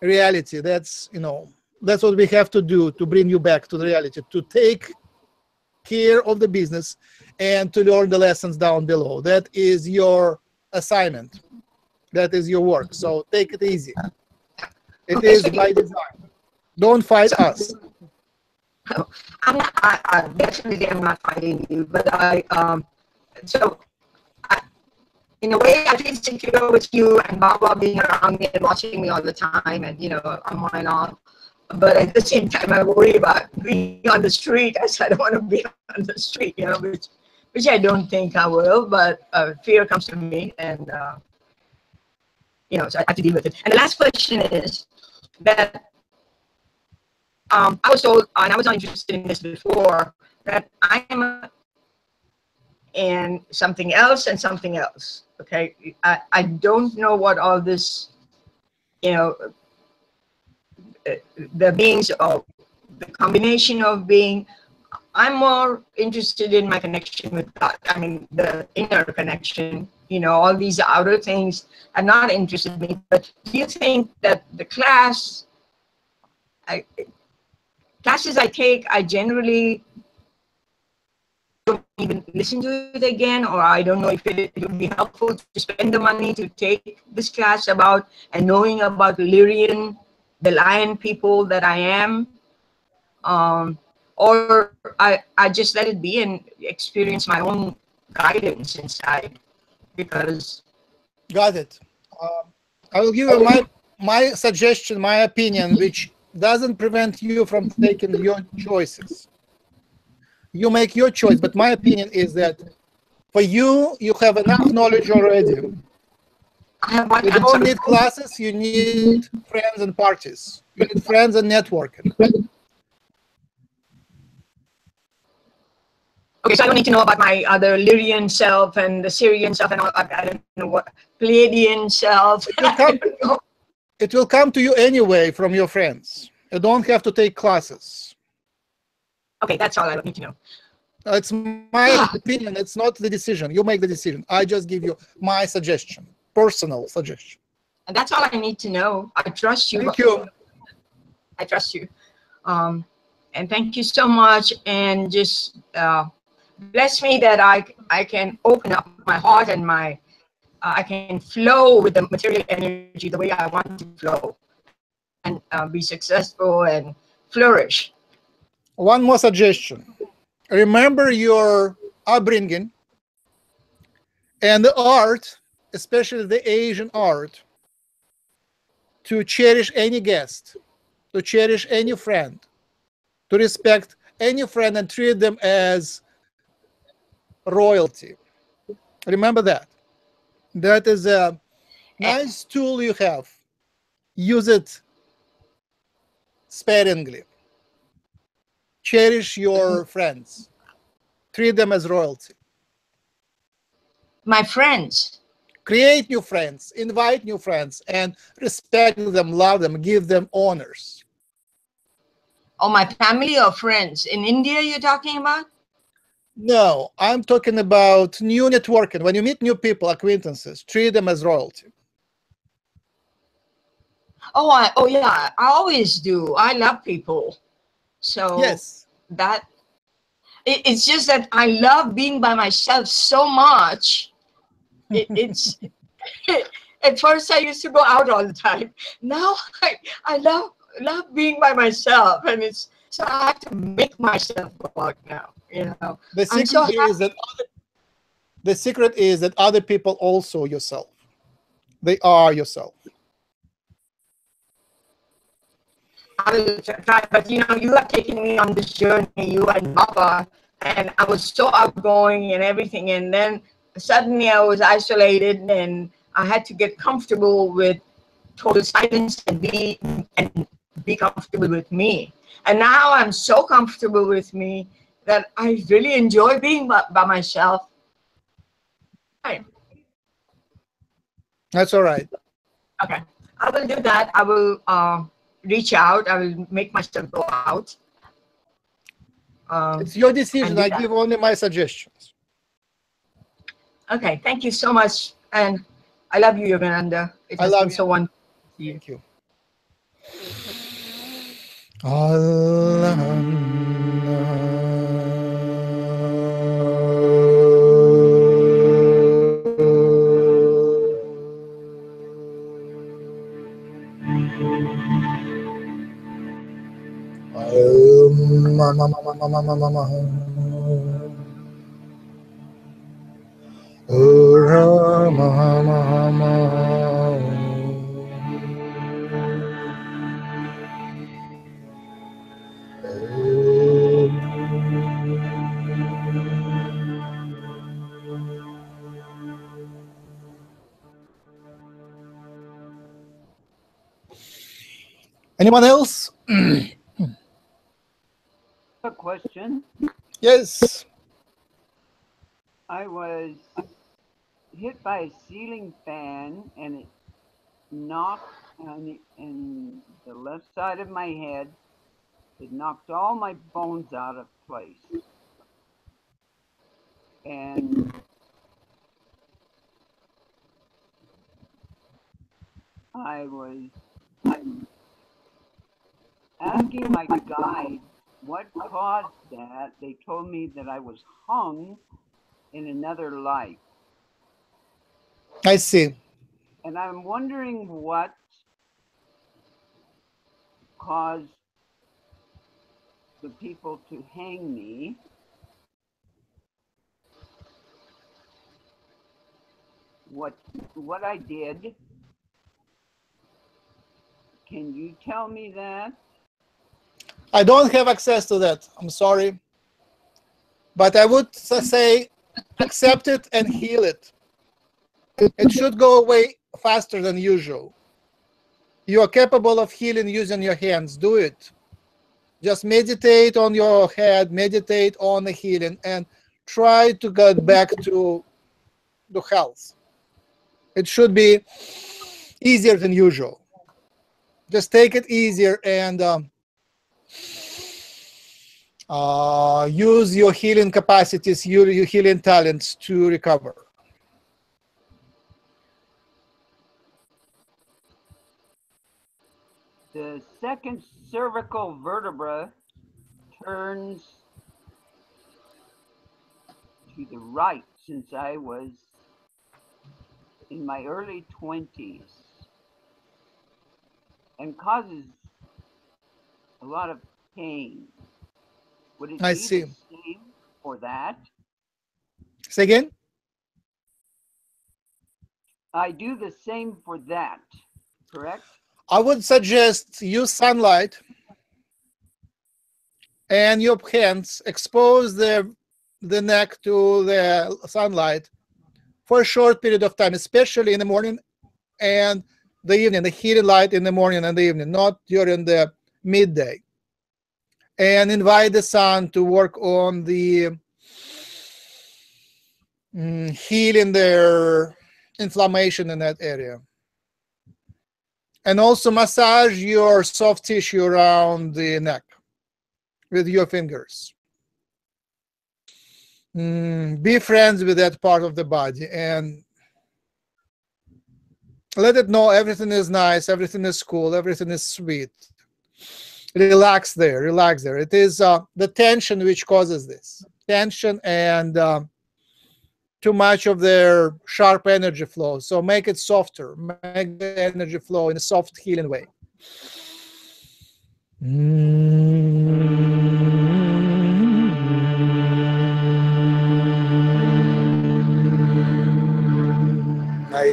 reality, that's you know, that's what we have to do to bring you back to the reality, to take care of the business and to learn the lessons down below. That is your assignment. That is your work. So take it easy. It is by design. Don't fight us. I'm not, I, I definitely am not fighting you, but I, um, so, I, in a way, I feel secure with you and Baba being around me and watching me all the time and, you know, on and on. But at the same time, I worry about being on the street. I said, I don't want to be on the street, you know, which, which I don't think I will, but uh, fear comes to me and, uh, you know, so I have to deal with it. And the last question is that um, I was told, and I was not interested in this before, that I am in something else and something else. Okay, I, I don't know what all this, you know, uh, the beings of the combination of being. I'm more interested in my connection with God. I mean, the inner connection. You know, all these outer things are not interested me. But do you think that the class, I, classes I take, I generally don't even listen to it again, or I don't know if it, would be helpful to spend the money to take this class about and knowing about Lyrian, the lion people that I am. Um, or I, I just let it be and experience my own guidance inside because got it uh, i will give you my my suggestion my opinion which doesn't prevent you from taking your choices. You make your choice but my opinion is that for you you have enough knowledge already. You don't need classes you need friends and parties. You need friends and networking. Okay, so I don't need to know about my other Lyrian self and the Sirian self and all. I, I don't know what Pleiadian self. Will, come, [LAUGHS] it will come to you anyway from your friends. You don't have to take classes. Okay, that's all I need to know. It's my opinion. It's not the decision. You make the decision. I just give you my suggestion, personal suggestion. And that's all I need to know. I trust you. Thank you. I trust you. Um, and thank you so much. And just uh, bless me that I I can open up my heart and my uh, I can flow with the material energy the way I want to flow and uh, be successful and flourish. One more suggestion. Remember your upbringing and the art, especially the Asian art, to cherish any guest, to cherish any friend, to respect any friend and treat them as royalty. Remember that. That is a eh. nice tool you have. Use it sparingly. Cherish your mm-hmm. friends. Treat them as royalty. My friends. Create new friends, invite new friends, and respect them, love them, give them honors. Oh, my family or friends? In India, you're talking about? No, I'm talking about new networking. When you meet new people, acquaintances, treat them as royalty. Oh, I, oh yeah, I always do. I love people. So yes, that it, it's just that I love being by myself so much. It, [LAUGHS] it's [LAUGHS] at first I used to go out all the time. Now [LAUGHS] I, I love love being by myself, and it's so I have to make myself go out now. You know, the um, secret so is that other, the secret is that other people also yourself. They are yourself. I will try, but you know, you have taken me on this journey, you and Baba, and I was so outgoing and everything, and then suddenly I was isolated, and I had to get comfortable with total silence and be and be comfortable with me. And now I'm so comfortable with me that I really enjoy being by, by myself. Right. That's all right. Okay. I will do that. I will uh, reach out. I will make myself go out. Um, it's your decision. I give only my suggestions. Okay. Thank you so much. And I love you, Yogananda. It I love you. so wonderful. Thank you. Allah. Anyone else? [CLEARS THROAT] a question? Yes. I was hit by a ceiling fan and it knocked on the, in the left side of my head. It knocked all my bones out of place. And I was asking my guide what caused that? They told me that I was hung in another life. I see. And I'm wondering what caused the people to hang me. What what I did. Can you tell me that? I don't have access to that. I'm sorry. But I would say accept it and heal it. It should go away faster than usual. You are capable of healing using your hands. Do it. Just meditate on your head, meditate on the healing, and try to get back to the health. It should be easier than usual. Just take it easier and um, uh, use your healing capacities, your, your healing talents to recover. The second cervical vertebra turns to the right since I was in my early 20s and causes a lot of pain. Would it I be see. the same for that? Say again? I do the same for that, correct? I would suggest use sunlight and your hands expose the the neck to the sunlight for a short period of time, especially in the morning and the evening, the heated light in the morning and the evening, not during the midday. And invite the sun to work on the mm, healing their inflammation in that area and also massage your soft tissue around the neck with your fingers. Mm, be friends with that part of the body and let it know everything is nice, everything is cool, everything is sweet. Relax there, relax there. It is uh, the tension which causes this tension and uh, too much of their sharp energy flow. So make it softer, make the energy flow in a soft, healing way. Ayan,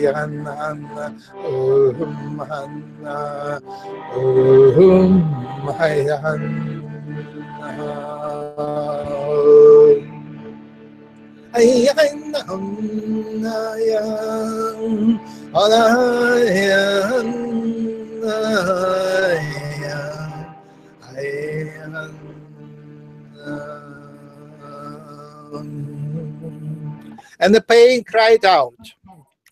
Hanna, Om Hanna, Om Hayan, Ayan, Ayan, Alayan, Ayan, Ayan. And the pain cried out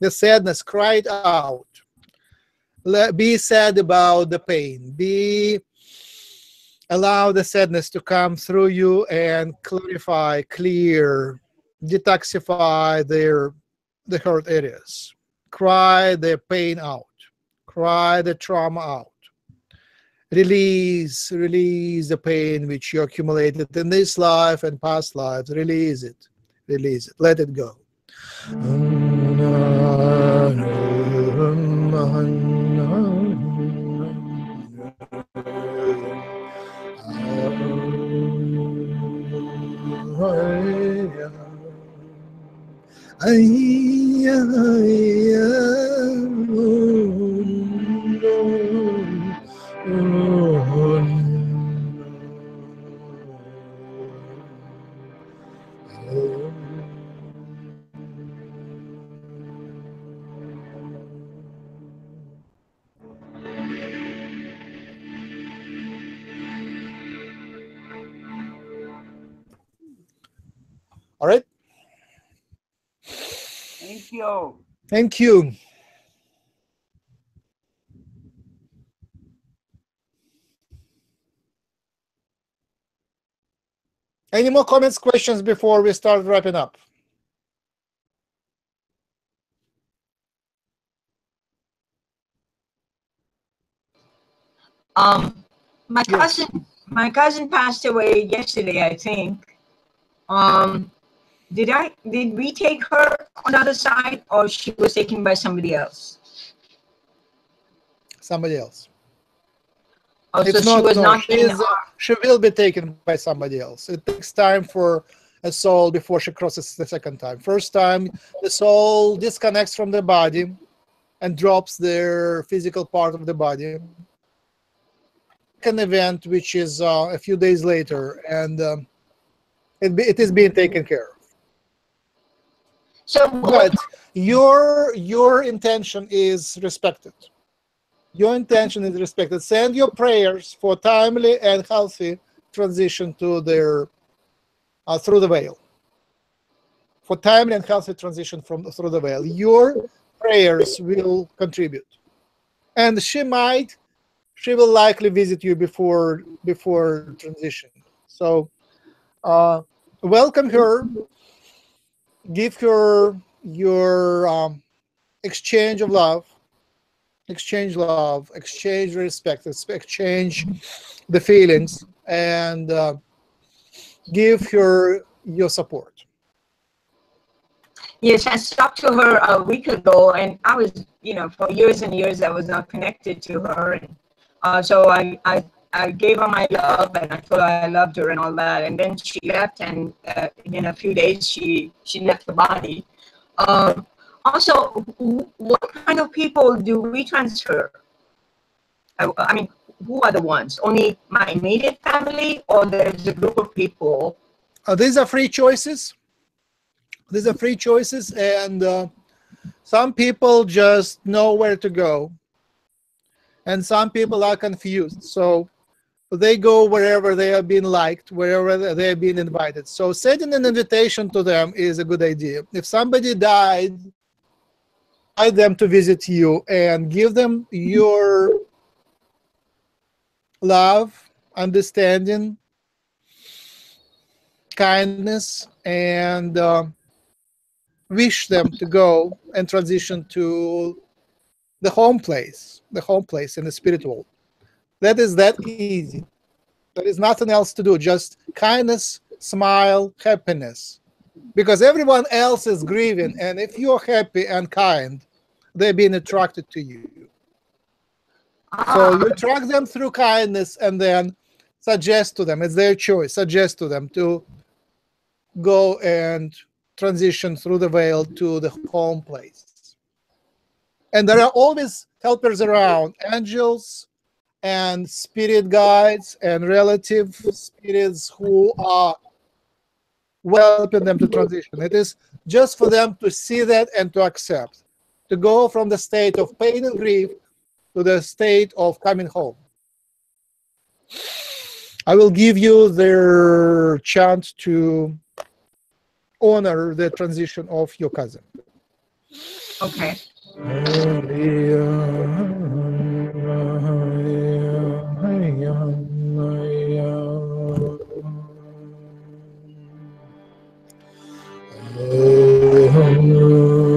the sadness cried out. Let, be sad about the pain. Be allow the sadness to come through you and clarify clear detoxify their the hurt areas cry the pain out. Cry the trauma out. Release release the pain which you accumulated in this life and past lives. Release it. Release it. Let it go ay, ay, ay, ay, All right. Thank you. Thank you. Any more comments, questions before we start wrapping up? Um, my Yes. cousin, my cousin passed away yesterday, I think. Um, did I did we take her on the other side, or she was taken by somebody else? Somebody else. Oh, so It's she was no, not she is, She will be taken by somebody else. It takes time for a soul before she crosses the second time. First time, the soul disconnects from the body and drops their physical part of the body. An event which is uh, a few days later, and um, it, be, it is being taken care of. So But your your intention is respected. Your intention is respected. Send your prayers for timely and healthy transition to their uh, through the veil. For timely and healthy transition from through the veil, your prayers will contribute, and she might, she will likely visit you before before transition. So, uh, welcome her give her your um, exchange of love exchange love exchange respect exchange the feelings and uh, give her your support. Yes, I talked to her a week ago, and I was, you know, for years and years I was not connected to her, and uh, so I, I, I gave her my love, and I told her I loved her and all that, and then she left, and uh, in a few days she she left the body. Um, also, what kind of people do we transfer? I, I mean, who are the ones? Only my immediate family, or there's a group of people? uh, these are free choices these are free choices and uh, some people just know where to go and some people are confused so they go wherever they have been liked wherever they have been invited so sending an invitation to them is a good idea if somebody died invite them to visit you and give them your love understanding kindness and uh, wish them to go and transition to the home place, the home place in the spirit world. That is that easy. There is nothing else to do, just kindness, smile, happiness. Because everyone else is grieving, and if you're happy and kind, they're being attracted to you. So ah. you attract them through kindness and then suggest to them, it's their choice, suggest to them to go and transition through the veil to the home place. And there are always helpers around, angels and spirit guides and relative spirits who are helping them to transition. It is just for them to see that and to accept, to go from the state of pain and grief to the state of coming home. I will give you their chance to honor the transition of your cousin. Okay. Oh,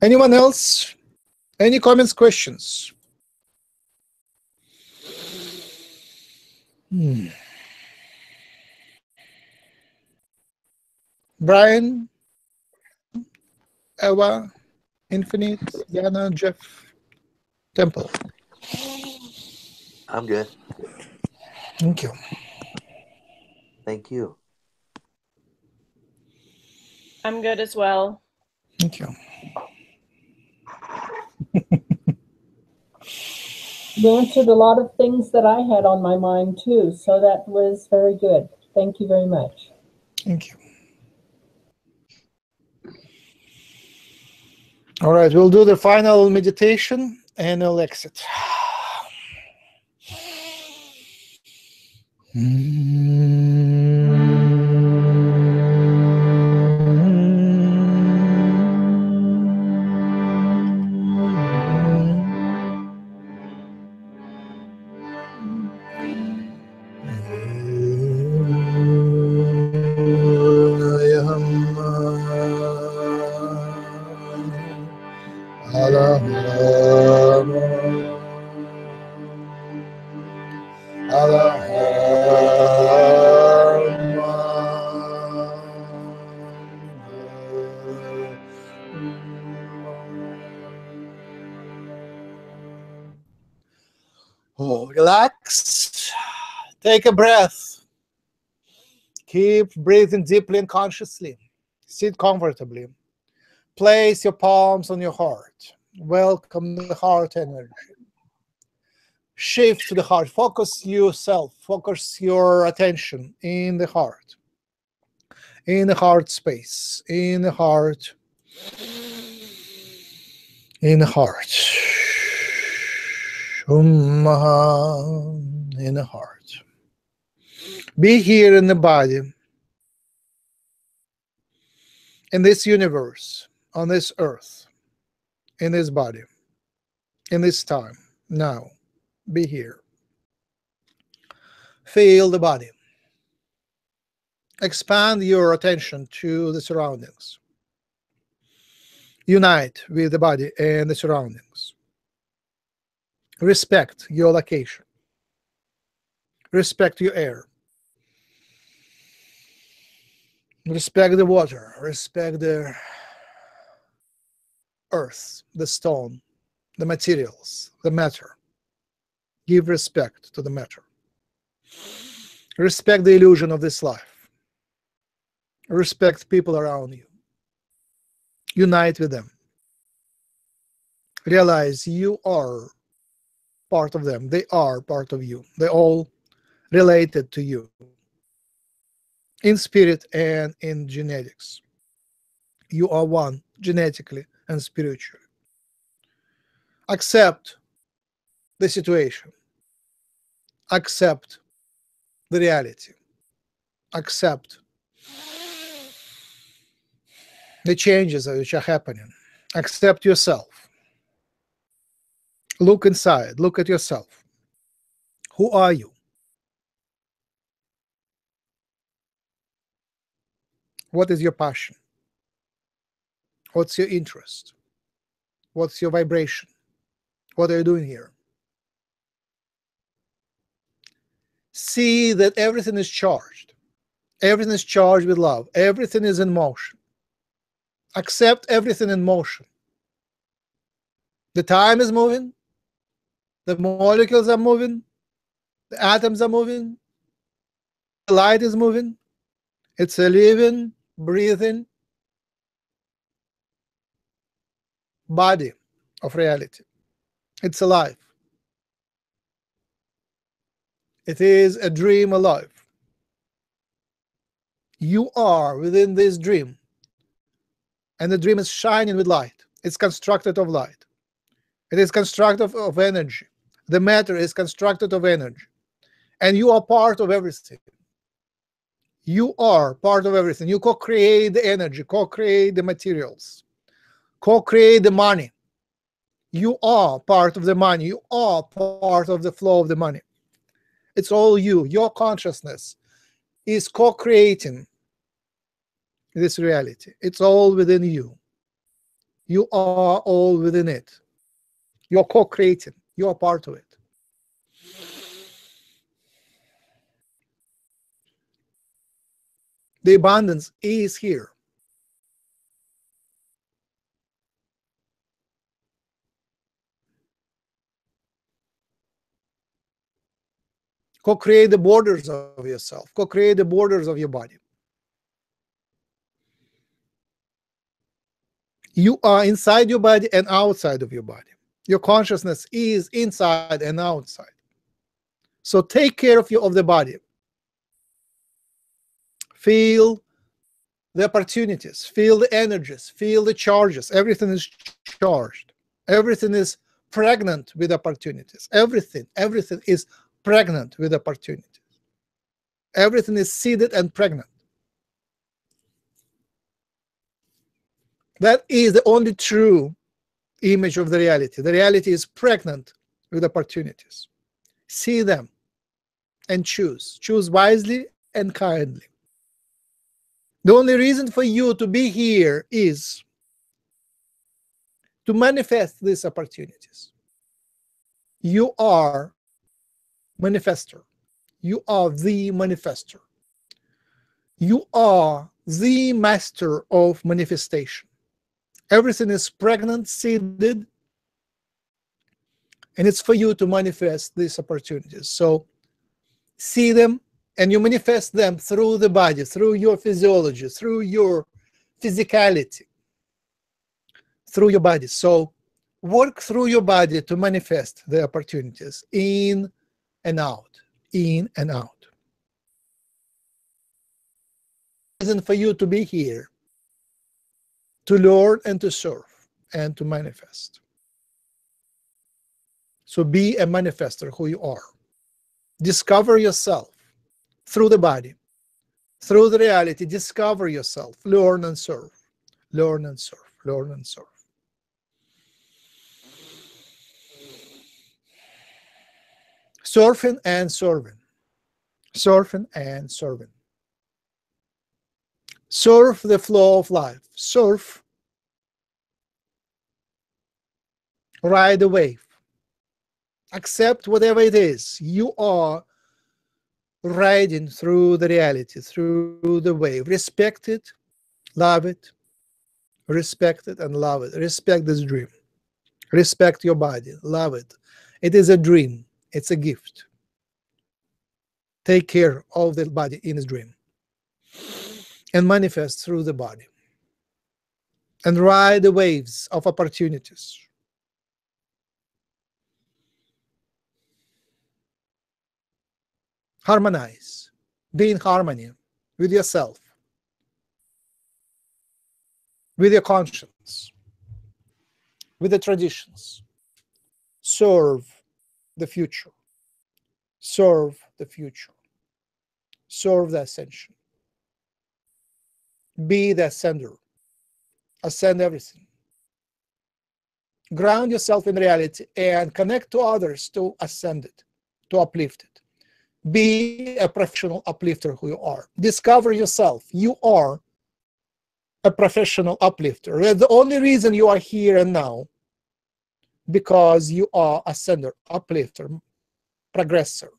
Anyone else? Any comments, questions? Hmm. Brian, Eva, Infinite, Yana, Jeff, Temple. I'm good. Thank you. Thank you. I'm good as well. Thank you. Answered a lot of things that I had on my mind too, so that was very good. Thank you very much. Thank you. All right, we'll do the final meditation and I'll exit. Oh, Take a breath. Keep breathing deeply and consciously. Sit comfortably. Place your palms on your heart. Welcome the heart energy. Shift to the heart. Focus yourself. Focus your attention in the heart. In the heart space. In the heart. In the heart. In the heart. Be here in the body, in this universe, on this earth, in this body, in this time, now. Be here. Feel the body. Expand your attention to the surroundings. Unite with the body and the surroundings. Respect your location. Respect your air. Respect the water. Respect the earth, the stone, the materials, the matter. Give respect to the matter. Respect the illusion of this life. Respect people around you. Unite with them. Realize you are part of them. They are part of you. They all related to you in spirit and in genetics. You are one genetically and spiritually. Accept the situation. Accept the reality. Accept the changes which are happening. Accept yourself. Look inside. Look at yourself. Who are you? What is your passion? What's your interest? What's your vibration? What are you doing here? See that everything is charged. Everything is charged with love. Everything is in motion. Accept everything in motion. The time is moving. The molecules are moving. The atoms are moving. The light is moving. It's a living, breathing body of reality. It's alive. It is a dream alive. You are within this dream, and the dream is shining with light. It's constructed of light. It is constructed of energy. The matter is constructed of energy, and you are part of everything. You are part of everything. You co-create the energy, co-create the materials, co-create the money. You are part of the money. You are part of the flow of the money. It's all you. Your consciousness is co-creating this reality. It's all within you. You are all within it. You're co-creating. You're part of it. The abundance is here. Co-create the borders of yourself. Co-create the borders of your body. You are inside your body and outside of your body. Your consciousness is inside and outside. So take care of you of the body. Feel the opportunities, feel the energies, feel the charges. Everything is charged. Everything is pregnant with opportunities. Everything, everything is pregnant with opportunities. Everything is seeded and pregnant. That is the only true image of the reality. The reality is pregnant with opportunities. See them and choose. Choose wisely and kindly. The only reason for you to be here is to manifest these opportunities. You are manifester. You are the manifester. You are the master of manifestation. Everything is pregnant, seeded, and it's for you to manifest these opportunities. So see them and you manifest them through the body, through your physiology, through your physicality, through your body. So work through your body to manifest the opportunities in and out, in and out. Reason for you to be here, to learn and to serve and to manifest. So be a manifester who you are. Discover yourself through the body, through the reality. Discover yourself. Learn and serve. Learn and serve. Learn and serve. Surfing and serving. Surfing and serving. Surf the flow of life. Surf. Ride the wave. Accept whatever it is. You are riding through the reality, through the wave. Respect it, love it, respect it, and love it. Respect this dream. Respect your body, love it. It is a dream, it's a gift. Take care of the body in this dream and manifest through the body and ride the waves of opportunities. Harmonize, be in harmony with yourself, with your conscience, with the traditions. Serve the future. Serve the future. Serve the ascension. Be the ascender. Ascend everything. Ground yourself in reality and connect to others to ascend it, to uplift it. Be a professional uplifter who you are. Discover yourself. You are a professional uplifter. The only reason you are here and now because you are a sender, uplifter, progressor.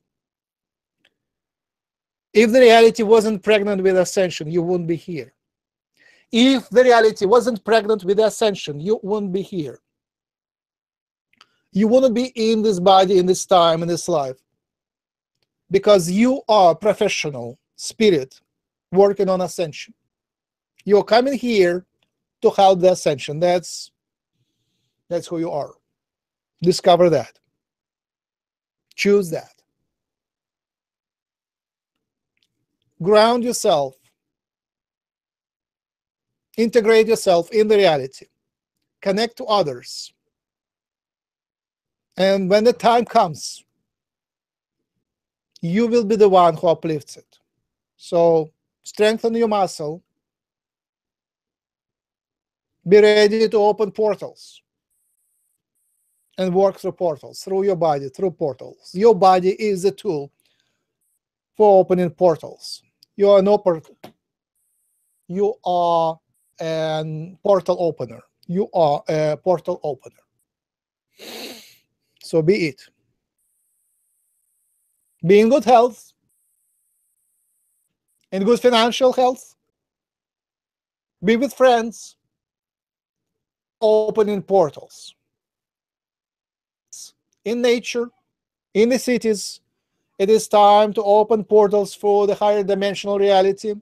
If the reality wasn't pregnant with ascension, you wouldn't be here. If the reality wasn't pregnant with ascension, you wouldn't be here. You wouldn't be in this body, in this time, in this life. Because you are professional spirit working on ascension. You're coming here to help the ascension. That's that's who you are. Discover that. Choose that. Ground yourself. Integrate yourself in the reality. Connect to others. And when the time comes, you will be the one who uplifts it. So strengthen your muscle. Be ready to open portals and work through portals, through your body, through portals. Your body is a tool for opening portals. You are an open, you are a portal opener. You are a portal opener. So be it. Be in good health. in good financial health, be with friends, opening portals in nature, in the cities. It is time to open portals for the higher dimensional reality.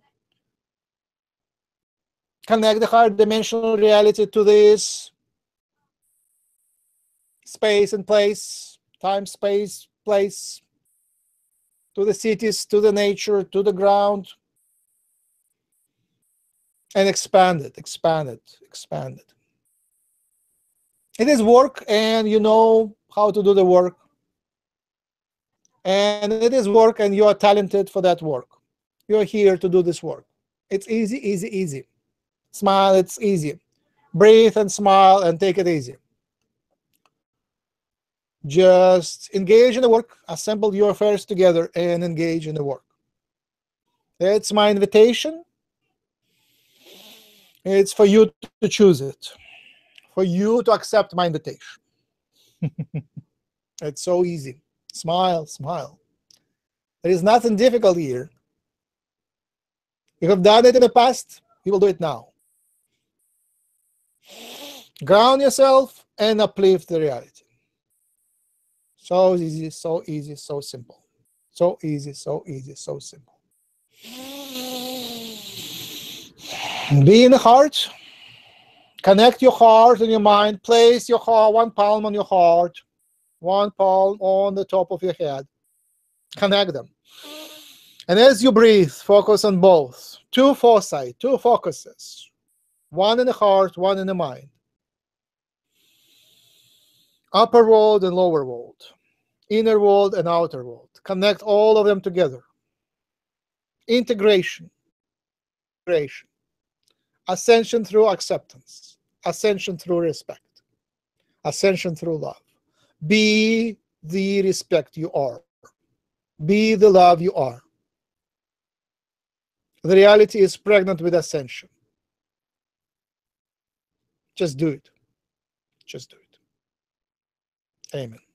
Connect the higher dimensional reality to this space and place, time, space, place, to the cities, to the nature, to the ground, and expand it, expand it, expand it. It is work, and you know how to do the work. And it is work, and you are talented for that work. You are here to do this work. It's easy, easy, easy. Smile, it's easy. Breathe and smile and take it easy. Just engage in the work, assemble your affairs together, and engage in the work. That's my invitation. It's for you to choose it, for you to accept my invitation. [LAUGHS] it's so easy. Smile, smile. There is nothing difficult here. You have done it in the past, you will do it now. Ground yourself and uplift the reality. So easy, so easy, so simple. So easy, so easy, so simple. Be in the heart. Connect your heart and your mind. Place your heart, one palm on your heart, one palm on the top of your head. Connect them. And as you breathe, focus on both. Two foci, two focuses. One in the heart, one in the mind. Upper world and lower world inner world and outer world. Connect all of them together. Integration. Integration. Ascension through acceptance. Ascension through respect. Ascension through love. Be the respect you are. Be the love you are. The reality is pregnant with ascension. Just do it. Just do it. Amen.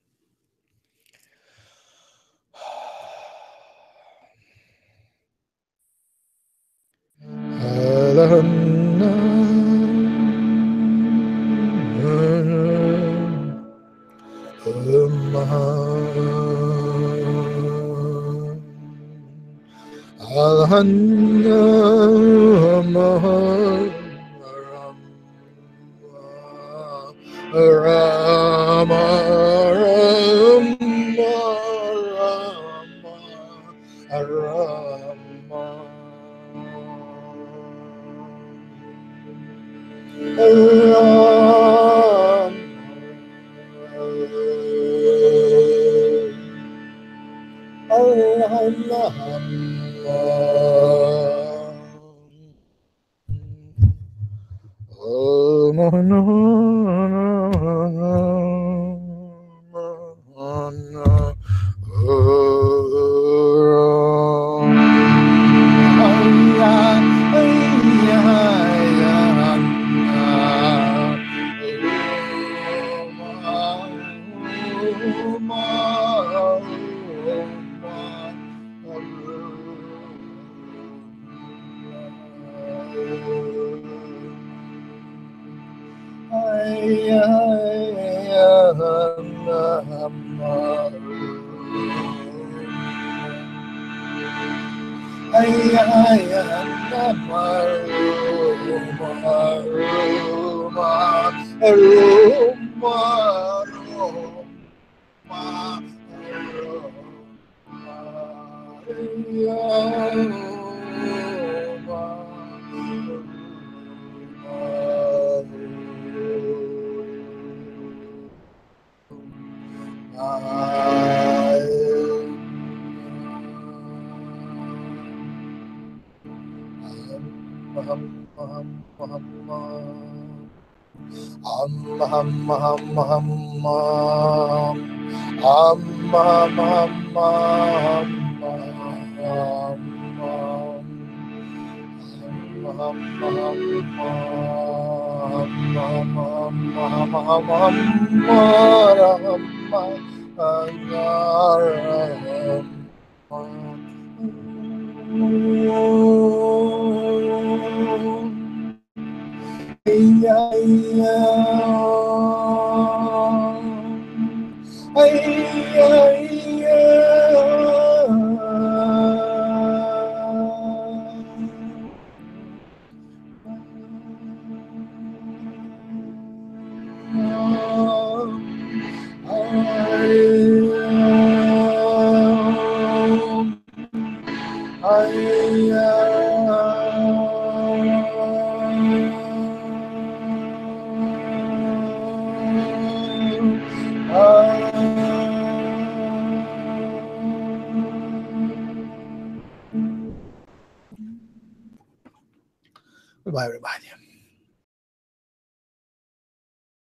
Rama Om